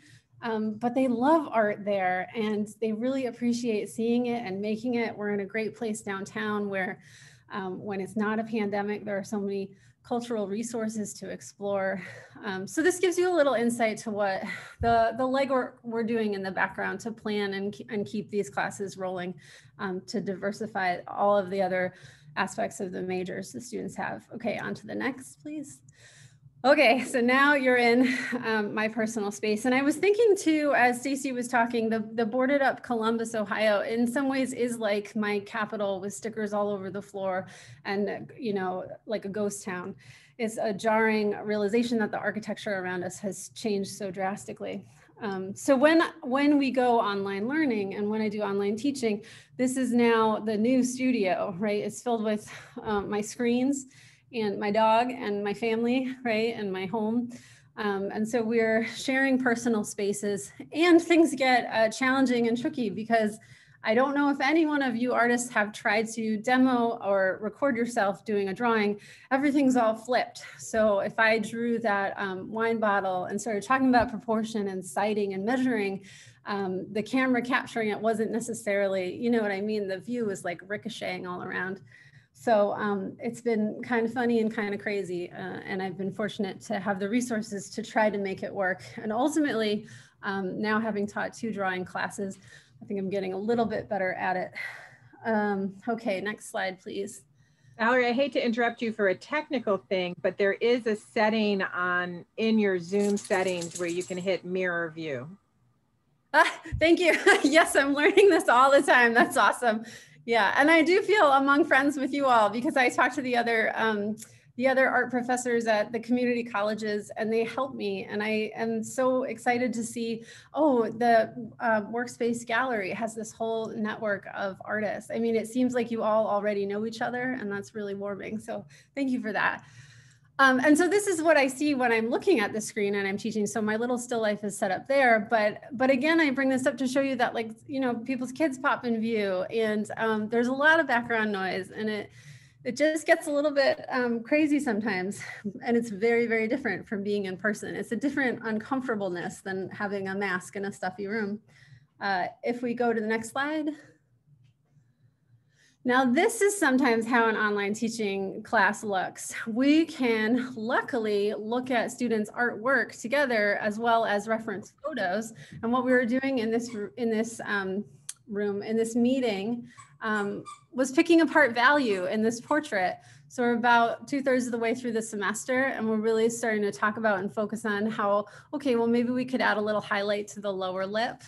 Um, but they love art there and they really appreciate seeing it and making it. We're in a great place downtown where um, when it's not a pandemic, there are so many cultural resources to explore. Um, so this gives you a little insight to what the, the legwork we're doing in the background to plan and, and keep these classes rolling um, to diversify all of the other aspects of the majors the students have. Okay, on to the next, please. Okay, so now you're in um, my personal space. And I was thinking too, as Stacey was talking, the, the boarded up Columbus, Ohio, in some ways is like my capital with stickers all over the floor and, you know, like a ghost town. It's a jarring realization that the architecture around us has changed so drastically. Um, so when, when we go online learning and when I do online teaching, this is now the new studio, right? It's filled with um, my screens and my dog and my family, right, and my home. Um, and so we're sharing personal spaces and things get uh, challenging and tricky because I don't know if any one of you artists have tried to demo or record yourself doing a drawing. Everything's all flipped. So if I drew that um, wine bottle and started talking about proportion and sighting and measuring, um, the camera capturing it wasn't necessarily, you know what I mean? The view was like ricocheting all around. So um, it's been kind of funny and kind of crazy. Uh, and I've been fortunate to have the resources to try to make it work. And ultimately, um, now having taught two drawing classes, I think I'm getting a little bit better at it. Um, okay, next slide, please. Valerie, I hate to interrupt you for a technical thing, but there is a setting on in your Zoom settings where you can hit mirror view. Uh, thank you. yes, I'm learning this all the time. That's awesome. Yeah, and I do feel among friends with you all because I talk to the other um, the other art professors at the community colleges and they help me and i am so excited to see oh the uh, workspace gallery has this whole network of artists. I mean it seems like you all already know each other and that's really warming so thank you for that um, and so this is what I see when I'm looking at the screen and I'm teaching. So my little still life is set up there. But but again, I bring this up to show you that like, you know, people's kids pop in view and um, there's a lot of background noise and it it just gets a little bit um, crazy sometimes. And it's very, very different from being in person. It's a different uncomfortableness than having a mask in a stuffy room. Uh, if we go to the next slide. Now, this is sometimes how an online teaching class looks. We can luckily look at students' artwork together as well as reference photos. And what we were doing in this, in this um, room, in this meeting, um, was picking apart value in this portrait. So we're about two thirds of the way through the semester and we're really starting to talk about and focus on how, okay, well, maybe we could add a little highlight to the lower lip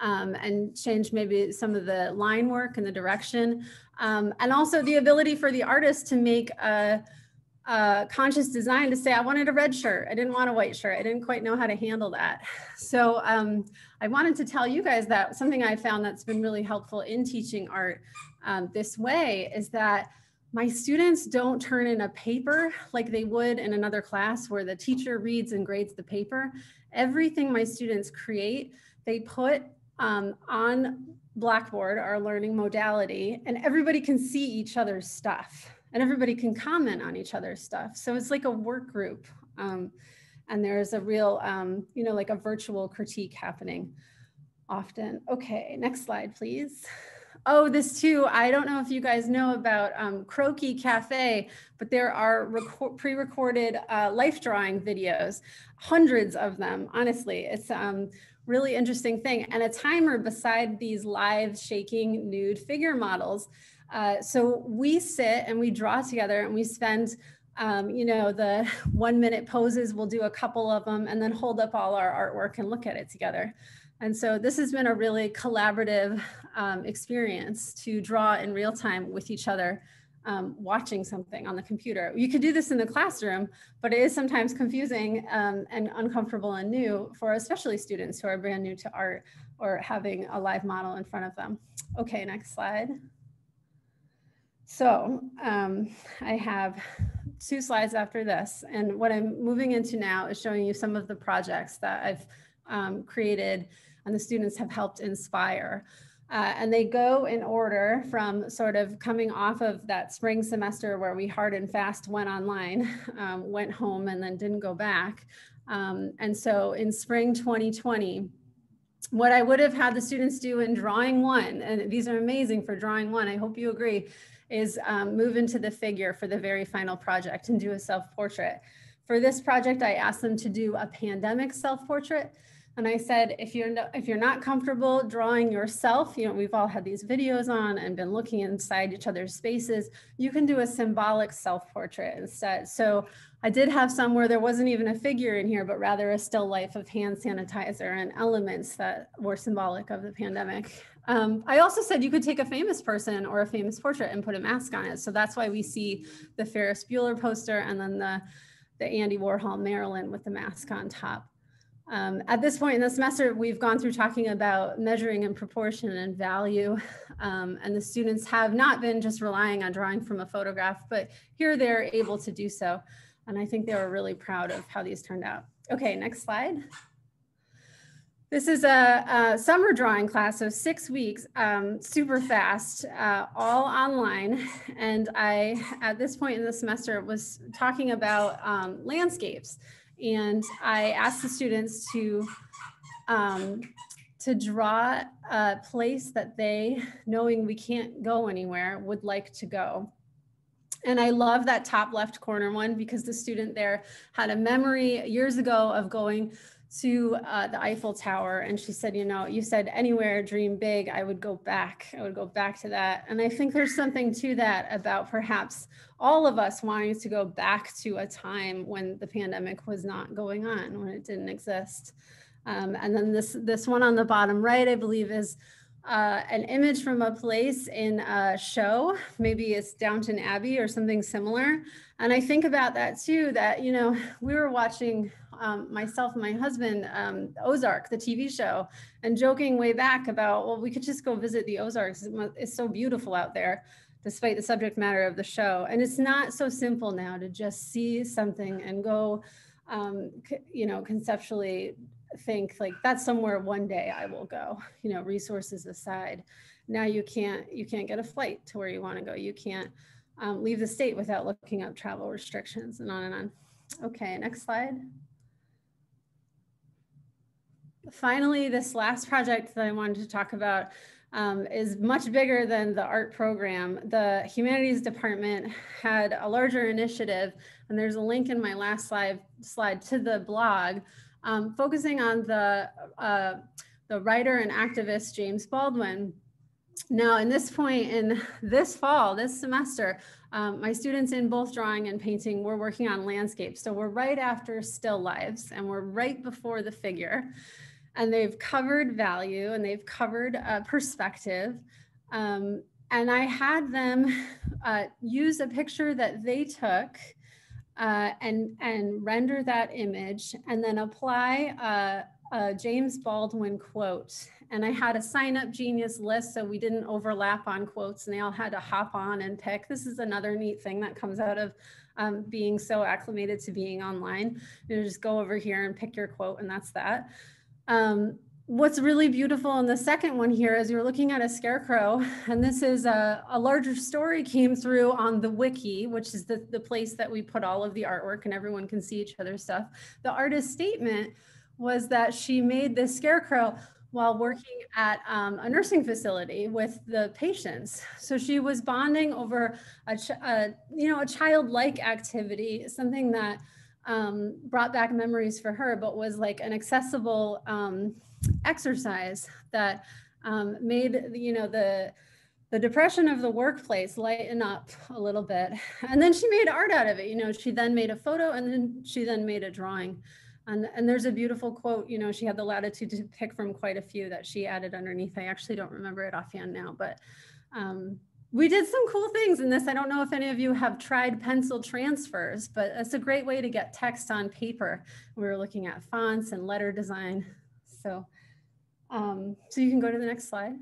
um, and change maybe some of the line work and the direction. Um, and also the ability for the artist to make a, a, conscious design to say, I wanted a red shirt. I didn't want a white shirt. I didn't quite know how to handle that. So um, I wanted to tell you guys that something I found that's been really helpful in teaching art um, this way is that my students don't turn in a paper like they would in another class where the teacher reads and grades the paper. Everything my students create, they put um, on Blackboard, our learning modality, and everybody can see each other's stuff. and everybody can comment on each other's stuff. So it's like a work group. Um, and there's a real, um, you know, like a virtual critique happening often. Okay, next slide, please. Oh, this too. I don't know if you guys know about um, Croquis Cafe, but there are pre-recorded uh, life drawing videos, hundreds of them. Honestly, it's um, really interesting thing, and a timer beside these live shaking nude figure models. Uh, so we sit and we draw together, and we spend um, you know, the one minute poses, we'll do a couple of them and then hold up all our artwork and look at it together. And so this has been a really collaborative um, experience to draw in real time with each other, um, watching something on the computer. You could do this in the classroom, but it is sometimes confusing um, and uncomfortable and new for especially students who are brand new to art or having a live model in front of them. Okay, next slide. So um, I have two slides after this. And what I'm moving into now is showing you some of the projects that I've um, created and the students have helped inspire. Uh, and they go in order from sort of coming off of that spring semester where we hard and fast went online, um, went home and then didn't go back. Um, and so in spring 2020, what I would have had the students do in drawing one, and these are amazing for drawing one, I hope you agree, is um, move into the figure for the very final project and do a self-portrait. For this project, I asked them to do a pandemic self-portrait. And I said, if you're, no, if you're not comfortable drawing yourself, you know, we've all had these videos on and been looking inside each other's spaces, you can do a symbolic self-portrait instead. So I did have some where there wasn't even a figure in here, but rather a still life of hand sanitizer and elements that were symbolic of the pandemic. Um, I also said you could take a famous person or a famous portrait and put a mask on it. So that's why we see the Ferris Bueller poster and then the, the Andy Warhol Marilyn with the mask on top. Um, at this point in the semester, we've gone through talking about measuring and proportion and value. Um, and the students have not been just relying on drawing from a photograph, but here they're able to do so. And I think they were really proud of how these turned out. Okay, next slide. This is a, a, summer drawing class, so six weeks, um, super fast, uh, all online. And I, at this point in the semester, was talking about um, landscapes. And I asked the students to, um, to draw a place that they, knowing we can't go anywhere, would like to go. And I love that top left corner one because the student there had a memory years ago of going to uh, the Eiffel Tower and she said, you know, you said anywhere dream big, I would go back. I would go back to that. And I think there's something to that about perhaps all of us wanting to go back to a time when the pandemic was not going on, when it didn't exist. Um, and then this, this one on the bottom right, I believe is uh, an image from a place in a show. Maybe it's Downton Abbey or something similar. And I think about that too, that, you know, we were watching um, myself and my husband, um, Ozark, the TV show, and joking way back about, well, we could just go visit the Ozarks. It's so beautiful out there, despite the subject matter of the show. And it's not so simple now to just see something and go, um, you know, conceptually think like that's somewhere one day I will go, you know, resources aside. Now you can't, you can't get a flight to where you want to go. You can't um, leave the state without looking up travel restrictions and on and on. Okay, next slide. Finally, this last project that I wanted to talk about um, is much bigger than the art program. The humanities department had a larger initiative, and there's a link in my last slide, slide to the blog, um, focusing on the, uh, the writer and activist James Baldwin. Now, in this point in this fall, this semester, um, my students in both drawing and painting were working on landscapes. So we're right after still lives and we're right before the figure and they've covered value and they've covered uh, perspective. Um, and I had them uh, use a picture that they took uh, and, and render that image and then apply a, a James Baldwin quote. And I had a sign up genius list so we didn't overlap on quotes and they all had to hop on and pick. This is another neat thing that comes out of um, being so acclimated to being online. You just go over here and pick your quote and that's that. Um, what's really beautiful in the second one here is you're looking at a scarecrow and this is a, a larger story came through on the wiki which is the, the place that we put all of the artwork and everyone can see each other's stuff. The artist statement was that she made this scarecrow while working at um, a nursing facility with the patients. So she was bonding over a, a you know a childlike activity something that um, brought back memories for her but was like an accessible um, exercise that um, made you know the the depression of the workplace lighten up a little bit. And then she made art out of it you know she then made a photo and then she then made a drawing. And, and there's a beautiful quote you know she had the latitude to pick from quite a few that she added underneath. I actually don't remember it offhand now but um, we did some cool things in this. I don't know if any of you have tried pencil transfers, but it's a great way to get text on paper. We were looking at fonts and letter design. So um, so you can go to the next slide.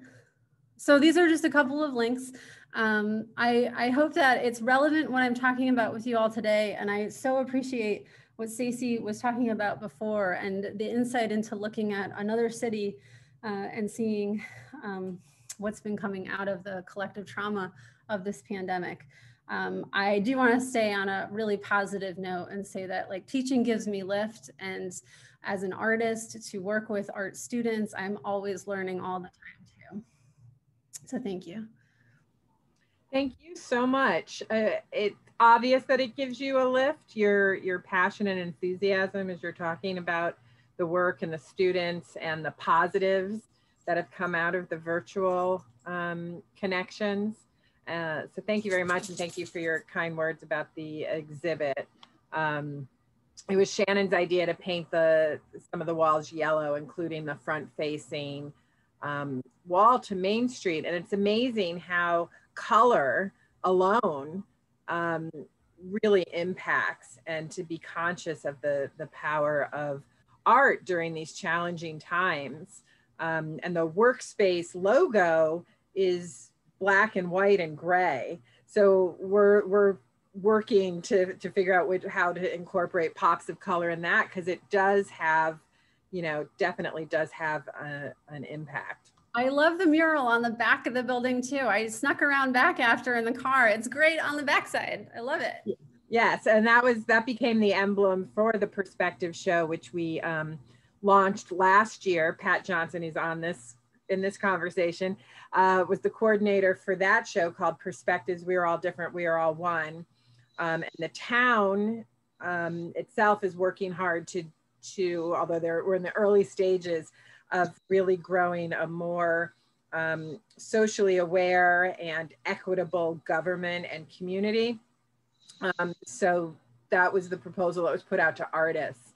So these are just a couple of links. Um, I, I hope that it's relevant what I'm talking about with you all today. And I so appreciate what Stacey was talking about before and the insight into looking at another city uh, and seeing um, what's been coming out of the collective trauma of this pandemic. Um, I do want to stay on a really positive note and say that like teaching gives me lift and as an artist to work with art students, I'm always learning all the time too. So thank you. Thank you so much. Uh, it's obvious that it gives you a lift, your, your passion and enthusiasm as you're talking about the work and the students and the positives that have come out of the virtual um, connections. Uh, so thank you very much. And thank you for your kind words about the exhibit. Um, it was Shannon's idea to paint the some of the walls yellow, including the front facing um, wall to Main Street. And it's amazing how color alone um, really impacts and to be conscious of the, the power of art during these challenging times. Um, and the workspace logo is black and white and gray. So we're, we're working to to figure out which, how to incorporate pops of color in that because it does have you know definitely does have a, an impact. I love the mural on the back of the building too. I snuck around back after in the car. It's great on the backside. I love it. Yes and that was that became the emblem for the perspective show which we um, launched last year pat johnson is on this in this conversation uh, was the coordinator for that show called perspectives we are all different we are all one um, and the town um, itself is working hard to, to although they're, we're in the early stages of really growing a more um, socially aware and equitable government and community. Um, so that was the proposal that was put out to artists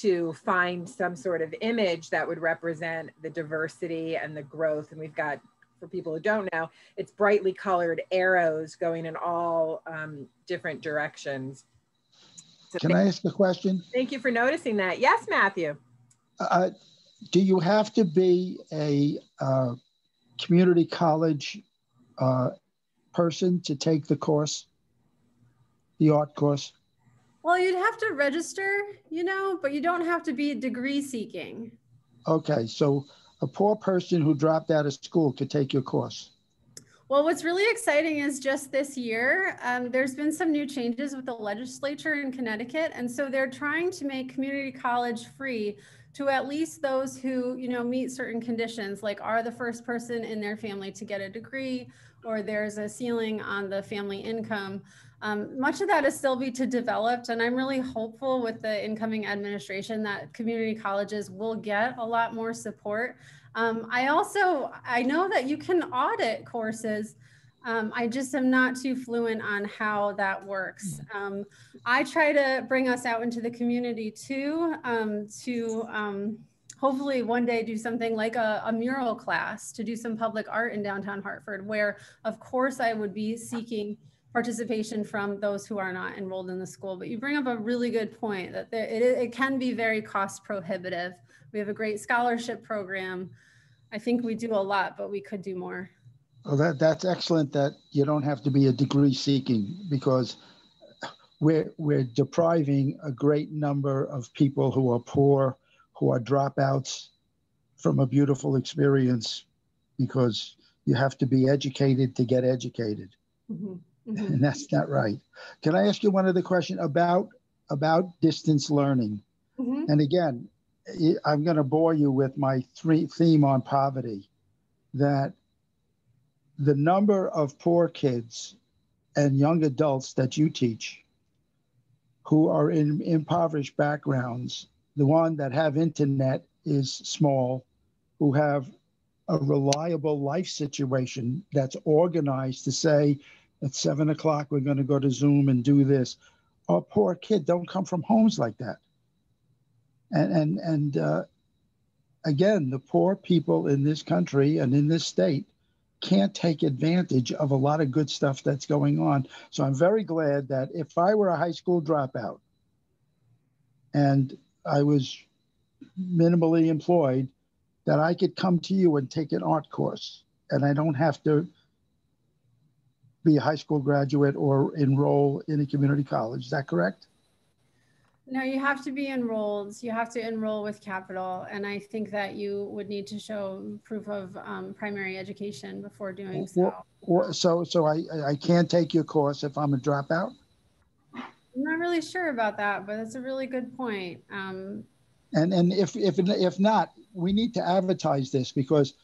to find some sort of image that would represent the diversity and the growth. And we've got for people who don't know, it's brightly colored arrows going in all um, different directions. So Can I ask a question? Thank you for noticing that. Yes, Matthew. Uh, do you have to be a uh, community college uh, person to take the course, the art course? Well, you'd have to register, you know, but you don't have to be degree seeking. Okay, so a poor person who dropped out of school could take your course? Well, what's really exciting is just this year, um, there's been some new changes with the legislature in Connecticut. And so they're trying to make community college free to at least those who, you know, meet certain conditions, like are the first person in their family to get a degree, or there's a ceiling on the family income. Um, much of that is still be to developed, and I'm really hopeful with the incoming administration that community colleges will get a lot more support. Um, I also, I know that you can audit courses. Um, I just am not too fluent on how that works. Um, I try to bring us out into the community too, um, to um, hopefully one day do something like a, a, mural class to do some public art in downtown Hartford, where of course I would be seeking participation from those who are not enrolled in the school. But you bring up a really good point that there, it, it can be very cost prohibitive. We have a great scholarship program. I think we do a lot, but we could do more. Well, that, that's excellent that you don't have to be a degree seeking because we're, we're depriving a great number of people who are poor, who are dropouts from a beautiful experience because you have to be educated to get educated. Mm-hmm. Mhm, And that's not right. Can I ask you one other question about about distance learning? Mhm. And again, I'm going to bore you with my three theme on poverty that the number of poor kids and young adults that you teach who are in impoverished backgrounds, the one that have internet is small, who have a reliable life situation that's organized to say at seven o'clock we're going to go to Zoom and do this. Our poor kid don't come from homes like that and and and uh, again, the poor people in this country and in this state can't take advantage of a lot of good stuff that's going on. So I'm very glad that if I were a high school dropout and I was minimally employed, that I could come to you and take an art course, and I don't have to be a high school graduate or enroll in a community college. Is that correct? No, you have to be enrolled. You have to enroll with capital. And I think that you would need to show proof of um, primary education before doing so. Well- Or so so I I can't take your course if I'm a dropout. I'm not really sure about that, but that's a really good point. Um, And and if if if not, we need to advertise this because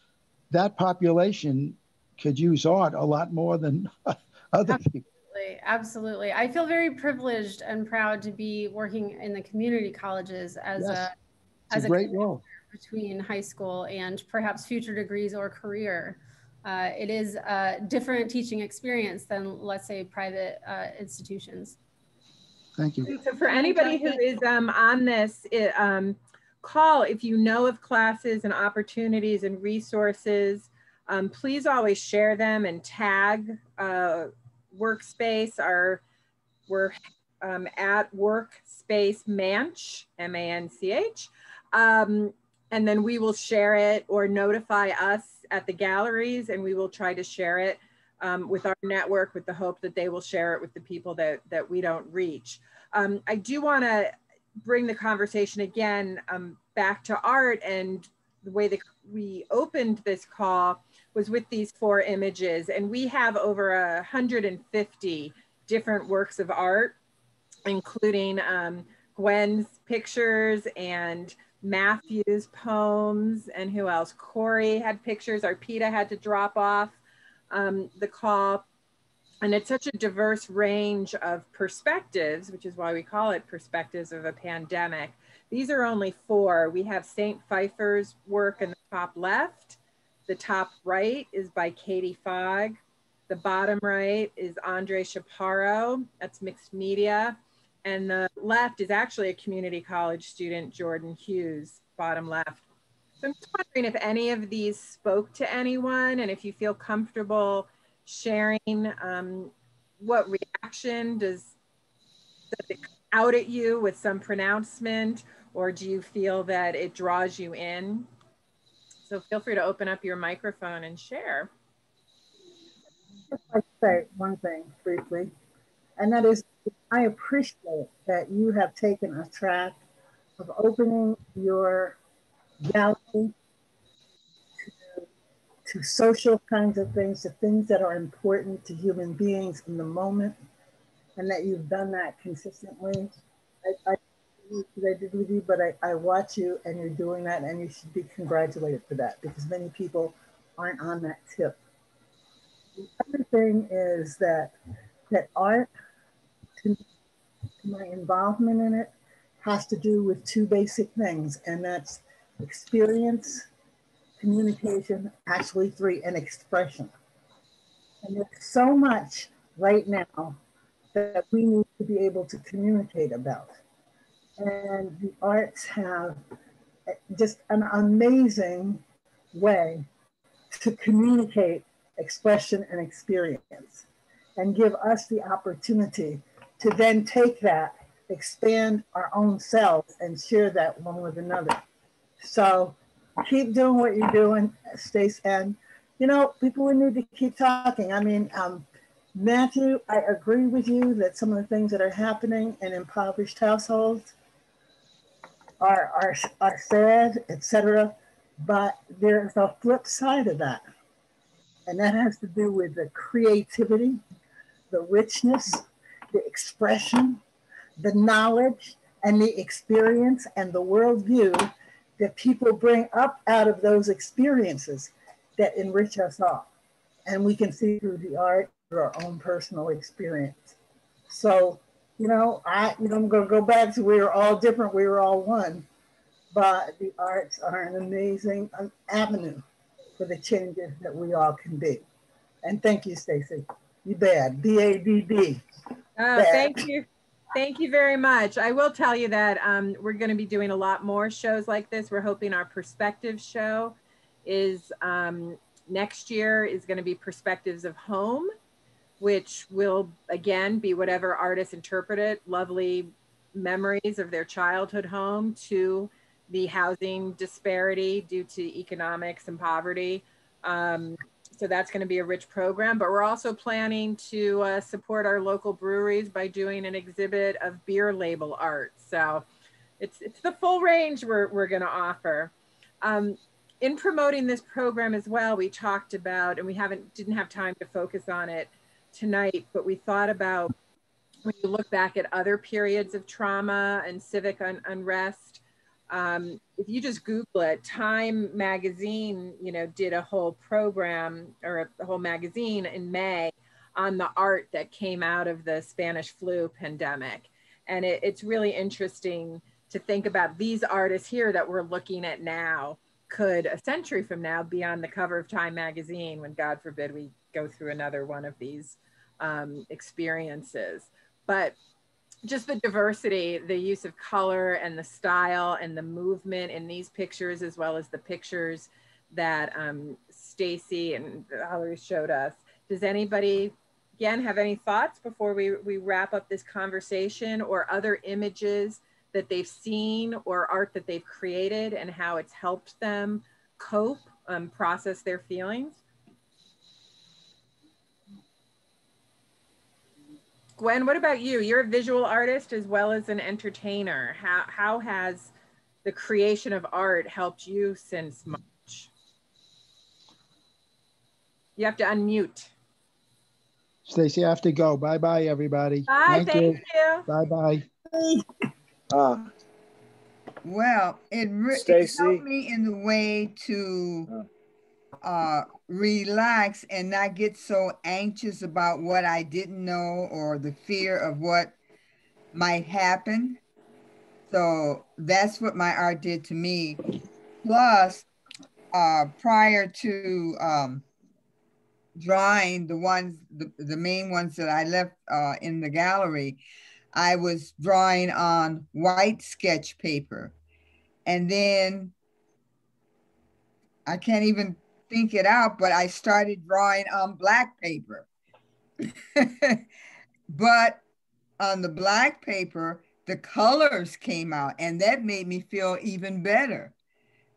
that population could use art a lot more than other people. Absolutely, absolutely. I feel very privileged and proud to be working in the community colleges as Yes. a It's as a a great role. between high school and perhaps future degrees or career. Uh, it is a different teaching experience than, let's say, private uh, institutions. Thank you. So for anybody who is um, on this it, um, call, if you know of classes and opportunities and resources, um, please always share them and tag uh, Workspace. Our we're um, at Workspace Manch, M-A-N-C-H, um, and then we will share it or notify us at the galleries, and we will try to share it um, with our network with the hope that they will share it with the people that that we don't reach. Um, I do want to bring the conversation again um, back to art and the way that we opened this call was with these four images and we have over a 150 different works of art including um, gwen's pictures and matthew's poems and who else corey had pictures arpita had to drop off um, the call and it's such a diverse range of perspectives, which is why we call it perspectives of a pandemic. These are only four. We have St. Pfeiffer's work in the top left. The top right is by Katie Fogg. The bottom right is Andre Chaparro. That's mixed media. And the left is actually a community college student, Jordan Hughes, bottom left. So I'm just wondering if any of these spoke to anyone and if you feel comfortable sharing um, what reaction does, does it come out at you with some pronouncement or do you feel that it draws you in so feel free to open up your microphone and share to say one thing briefly, and that is I appreciate that you have taken a track of opening your gallery to, to social kinds of things, to things that are important to human beings in the moment, and that you've done that consistently. I, I, I did with you, but I, I watch you and you're doing that, and you should be congratulated for that because many people aren't on that tip. The other thing is that that art, to my involvement in it, has to do with two basic things, and that's experience, communication, actually three, and expression. And there's so much right now that we need to be able to communicate about. And the arts have just an amazing way to communicate expression and experience and give us the opportunity to then take that, expand our own selves, and share that one with another. So keep doing what you're doing, Stace. And, you know, people would need to keep talking. I mean, um, Matthew, I agree with you that some of the things that are happening in impoverished households are, are, are sad, etc. But there's a flip side of that. And that has to do with the creativity, the richness, the expression, the knowledge, and the experience and the worldview that people bring up out of those experiences that enrich us all. And we can see through the art, our own personal experience. So, you know, I, you know, I'm going to go back to we were all different, we were all one. But the arts are an amazing um, avenue for the changes that we all can be. And thank you, Stacy. You bad. B A D D. Oh, thank you. Thank you very much. I will tell you that um, we're going to be doing a lot more shows like this. We're hoping our perspective show is um, next year is going to be perspectives of home, which will again be whatever artists interpret it, lovely memories of their childhood home to the housing disparity due to economics and poverty. Um, so that's going to be a rich program. But we're also planning to uh, support our local breweries by doing an exhibit of beer label art. So it's it's the full range we're we're going to offer. Um, in promoting this program as well, we talked about, and we haven't didn't have time to focus on it tonight, but we thought about when you look back at other periods of trauma and civic un unrest, um, if you just Google it, Time Magazine, you know, did a whole program or a, whole magazine in May on the art that came out of the Spanish flu pandemic. And it, it's really interesting to think about these artists here that we're looking at now could a century from now be on the cover of Time Magazine when, God forbid, we go through another one of these um, experiences. But just the diversity, the use of color and the style and the movement in these pictures, as well as the pictures that um, Stacey and Valerie showed us. Does anybody, again, have any thoughts before we, we wrap up this conversation or other images that they've seen or art that they've created and how it's helped them cope, um, process their feelings? Gwen, what about you? You're a visual artist as well as an entertainer. How, how has the creation of art helped you since March? You have to unmute. Stacy, I have to go. Bye bye, everybody. Bye, thank, thank you. you. Bye bye. Uh, well, it, it helped me in the way to uh, relax and not get so anxious about what I didn't know or the fear of what might happen. So that's what my art did to me. Plus, uh, prior to um, drawing the ones, the, the main ones that I left uh, in the gallery, I was drawing on white sketch paper. And then I can't even think it out, but I started drawing on black paper. but on the black paper, the colors came out, and that made me feel even better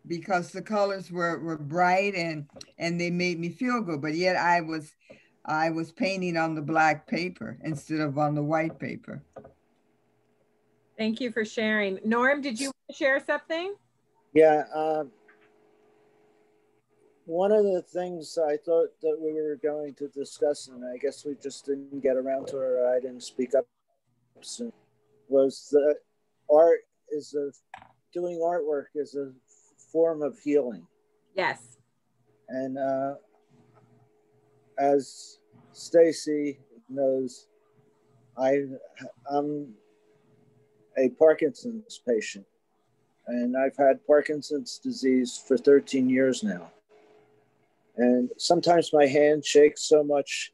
because the colors were, were bright and and they made me feel good. But yet I was I was painting on the black paper instead of on the white paper. Thank you for sharing. Norm, did you share something? Yeah, uh, one of the things I thought that we were going to discuss, and I guess we just didn't get around to it, I didn't speak up soon, was that art is a doing artwork is a form of healing. Yes. And uh, as Stacy knows, I I'm a Parkinson's patient, and I've had Parkinson's disease for 13 years now. And sometimes my hand shakes so much,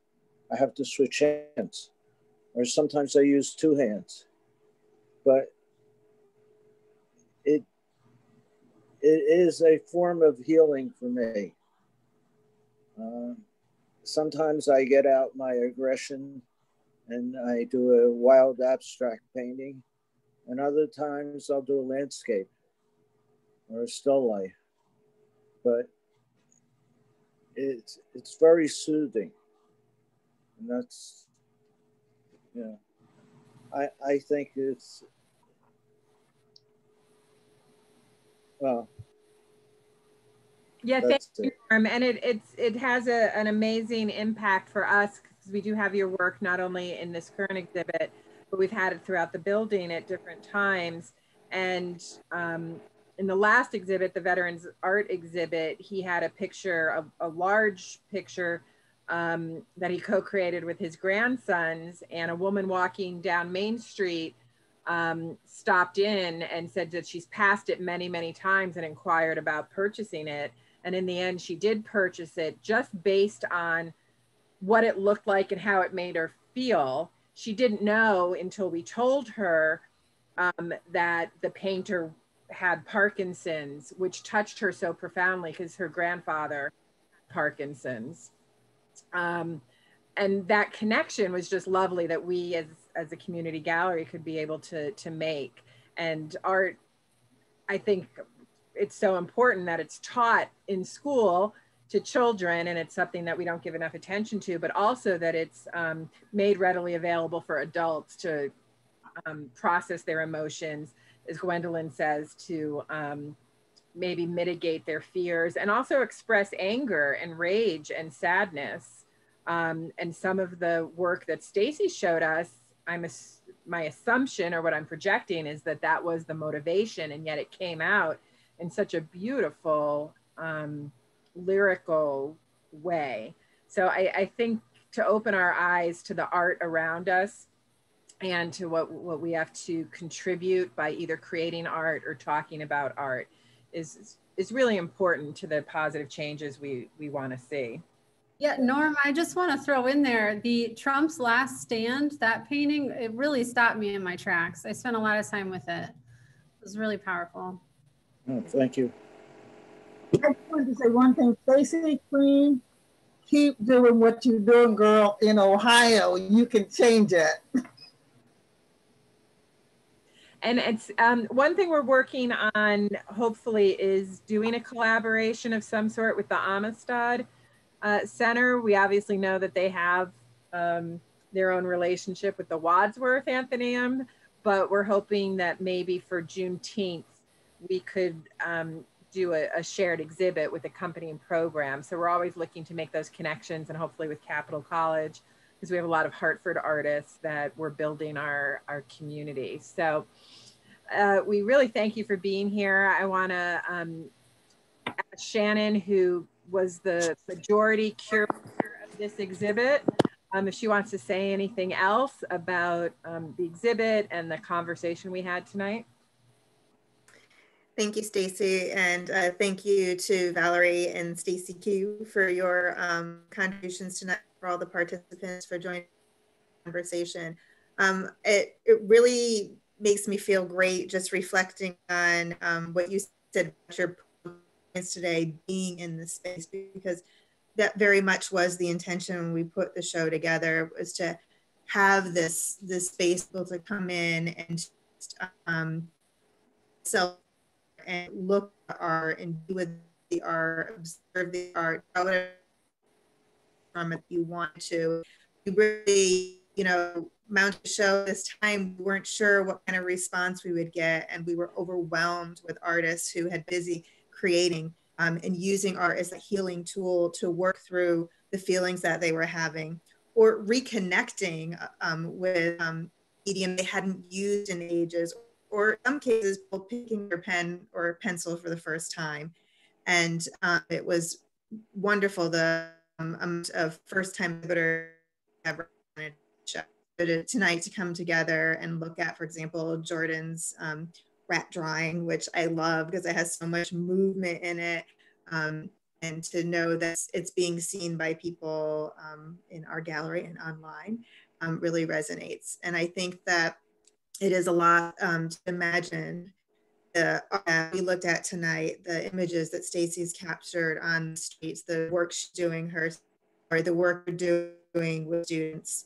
I have to switch hands. Or sometimes I use two hands. But it, it is a form of healing for me. Uh, sometimes I get out my aggression and I do a wild abstract painting. And other times I'll do a landscape or a still life. But it's it's very soothing, and that's yeah. I I think it's well. Yeah, thank you, Norm. And it, it's, it has a, an amazing impact for us because we do have your work not only in this current exhibit, but we've had it throughout the building at different times. And um, in the last exhibit, the Veterans Art exhibit, he had a picture, of a large picture um, that he co-created with his grandsons and a woman walking down Main Street um, stopped in and said that she's passed it many, many times and inquired about purchasing it. And in the end, she did purchase it just based on what it looked like and how it made her feel. She didn't know until we told her um, that the painter had Parkinson's, which touched her so profoundly because her grandfather Parkinson's. Um, and that connection was just lovely that we as, as a community gallery could be able to, to make. And art, I think it's so important that it's taught in school to children and it's something that we don't give enough attention to, but also that it's um, made readily available for adults to um, process their emotions, as Gwendolyn says, to um, maybe mitigate their fears and also express anger and rage and sadness. Um, and some of the work that Stacey showed us, I'm a, my assumption or what I'm projecting is that that was the motivation, and yet it came out in such a beautiful um, lyrical way. So I, I think to open our eyes to the art around us and to what, what we have to contribute by either creating art or talking about art is, is really important to the positive changes we, we want to see. Yeah, Norm, I just want to throw in there the Trump's Last Stand, that painting, it really stopped me in my tracks. I spent a lot of time with it. It was really powerful. Oh, thank you. I just wanted to say one thing. Stacey Queen, keep doing what you're doing, girl, in Ohio. You can change it. And it's um, one thing we're working on, hopefully, is doing a collaboration of some sort with the Amistad uh, Center. We obviously know that they have um, their own relationship with the Wadsworth Atheneum, but we're hoping that maybe for Juneteenth, we could um, do a, a, shared exhibit with accompanying program. So we're always looking to make those connections and hopefully with Capital College, because we have a lot of Hartford artists that we're building our, our community. So uh, we really thank you for being here. I want to um, ask Shannon, who was the majority curator of this exhibit, um, if she wants to say anything else about um, the exhibit and the conversation we had tonight. Thank you, Stacy, and uh, thank you to Valerie and Stacey Q for your um, contributions tonight, for all the participants for joining the conversation. Um, it, it really makes me feel great just reflecting on um, what you said about your points today being in this space because that very much was the intention when we put the show together was to have this this space able to come in and just, um, self and look at art and do with the art, observe the art, from it you want to. We really, you know, mounted a show this time, we weren't sure what kind of response we would get. And we were overwhelmed with artists who had busy creating um, and using art as a healing tool to work through the feelings that they were having or reconnecting um, with um, medium they hadn't used in ages or in some cases picking their pen or pencil for the first time and uh, it was wonderful the um, amount of first time ever ever tonight to come together and look at, for example, Jordan's um, rat drawing, which I love because it has so much movement in it. Um, and to know that it's being seen by people um, in our gallery and online um, really resonates. And I think that it is a lot um, to imagine the uh, we looked at tonight, the images that Stacey's captured on the streets, the work she's doing her, or the work we're doing with students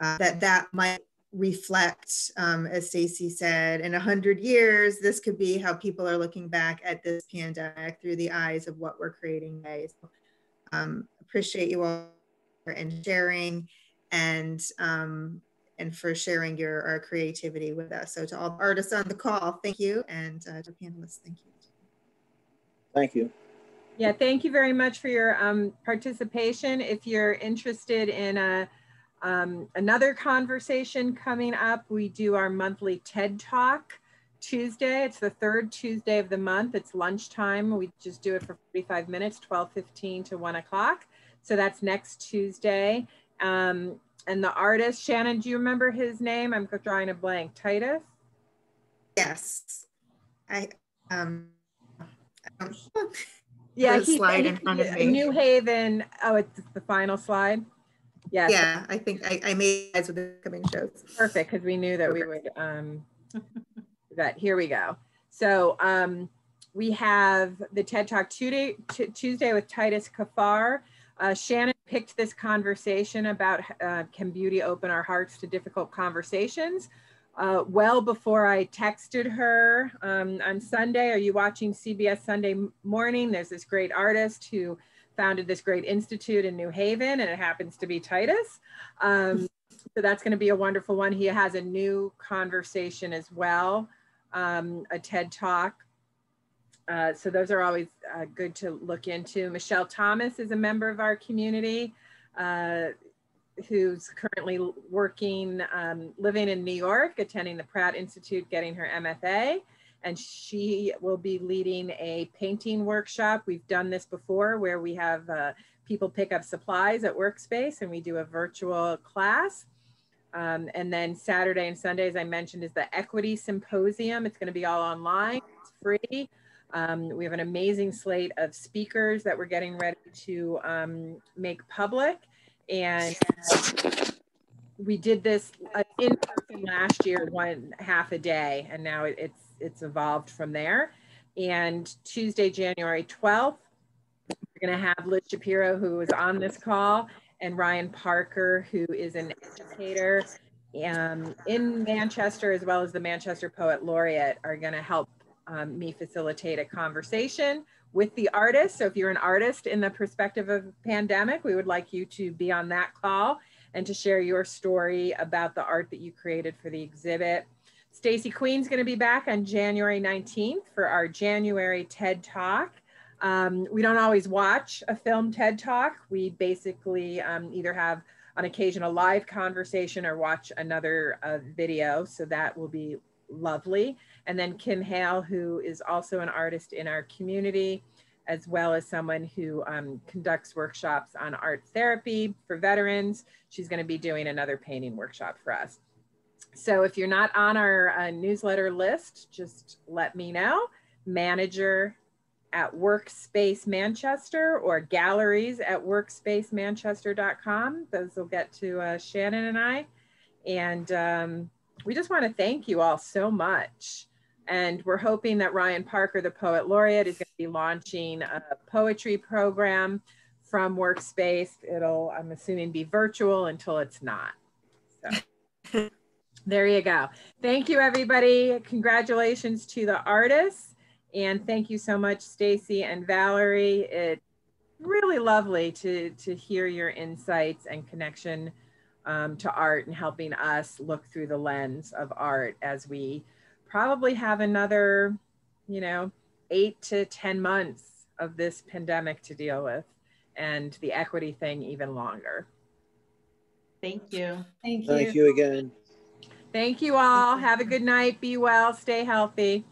uh, that that might reflect, um, as Stacy said, in a hundred years, this could be how people are looking back at this pandemic through the eyes of what we're creating today. So, um, appreciate you all and sharing and um, and for sharing your our creativity with us. So to all artists on the call, thank you, and uh, to panelists, thank you. Thank you. Yeah, thank you very much for your um, participation. If you're interested in a, um, another conversation coming up, we do our monthly TED Talk Tuesday. It's the third Tuesday of the month. It's lunchtime. We just do it for 45 minutes, 12:15 to 1 o'clock. So that's next Tuesday. Um, and the artist, Shannon, do you remember his name? I'm drawing a blank. Titus? Yes. I um yeah, he, slide in front of me. New Haven. Oh, it's the final slide. Yes. Yeah, I think I, I made eyes with the coming shows. Perfect, because we knew that Perfect. we would um that here we go. So um we have the TED Talk Tuesday, Tuesday with Titus Kaphar. Uh, Shannon picked this conversation about uh, can beauty open our hearts to difficult conversations uh, well before I texted her um, on Sunday. Are you watching CBS Sunday Morning? There's this great artist who founded this great institute in New Haven, and it happens to be Titus. Um, so that's going to be a wonderful one. He has a new conversation as well, um, a TED Talk. Uh, so those are always uh, good to look into. Michelle Thomas is a member of our community. Uh, who's currently working, um, living in New York, attending the Pratt Institute, getting her MFA. And she will be leading a painting workshop. We've done this before where we have uh, people pick up supplies at Workspace and we do a virtual class. Um, and then Saturday and Sunday, as I mentioned, is the Equity Symposium. It's going to be all online, it's free. Um, we have an amazing slate of speakers that we're getting ready to um, make public. And we did this uh, in person last year, one half a day, and now it's it's evolved from there. And Tuesday, January 12th, we're going to have Liz Shapiro, who is on this call, and Ryan Parker, who is an educator um, in Manchester, as well as the Manchester Poet Laureate, are going to help um, me facilitate a conversation with the artist. So if you're an artist in the perspective of pandemic, we would like you to be on that call and to share your story about the art that you created for the exhibit. Stacey Queen's gonna be back on January 19th for our January TED Talk. Um, we don't always watch a film TED Talk. We basically um, either have on occasion a live conversation or watch another uh, video. So that will be lovely. And then Kim Hale, who is also an artist in our community, as well as someone who um, conducts workshops on art therapy for veterans. She's going to be doing another painting workshop for us. So if you're not on our uh, newsletter list, just let me know. Manager at Workspace Manchester or galleries at workspacemanchester.com. Those will get to uh, Shannon and I. And um, we just want to thank you all so much. And we're hoping that Ryan Parker, the Poet Laureate, is going to be launching a poetry program from Workspace. It'll, I'm assuming, be virtual until it's not. So there you go. Thank you, everybody. Congratulations to the artists. And thank you so much, Stacey and Valerie. It's really lovely to, to hear your insights and connection um, to art and helping us look through the lens of art as we probably have another, you know, eight to 10 months of this pandemic to deal with and the equity thing even longer. Thank you. Thank you. Thank you again. Thank you all. Have a good night. Be well. Stay healthy.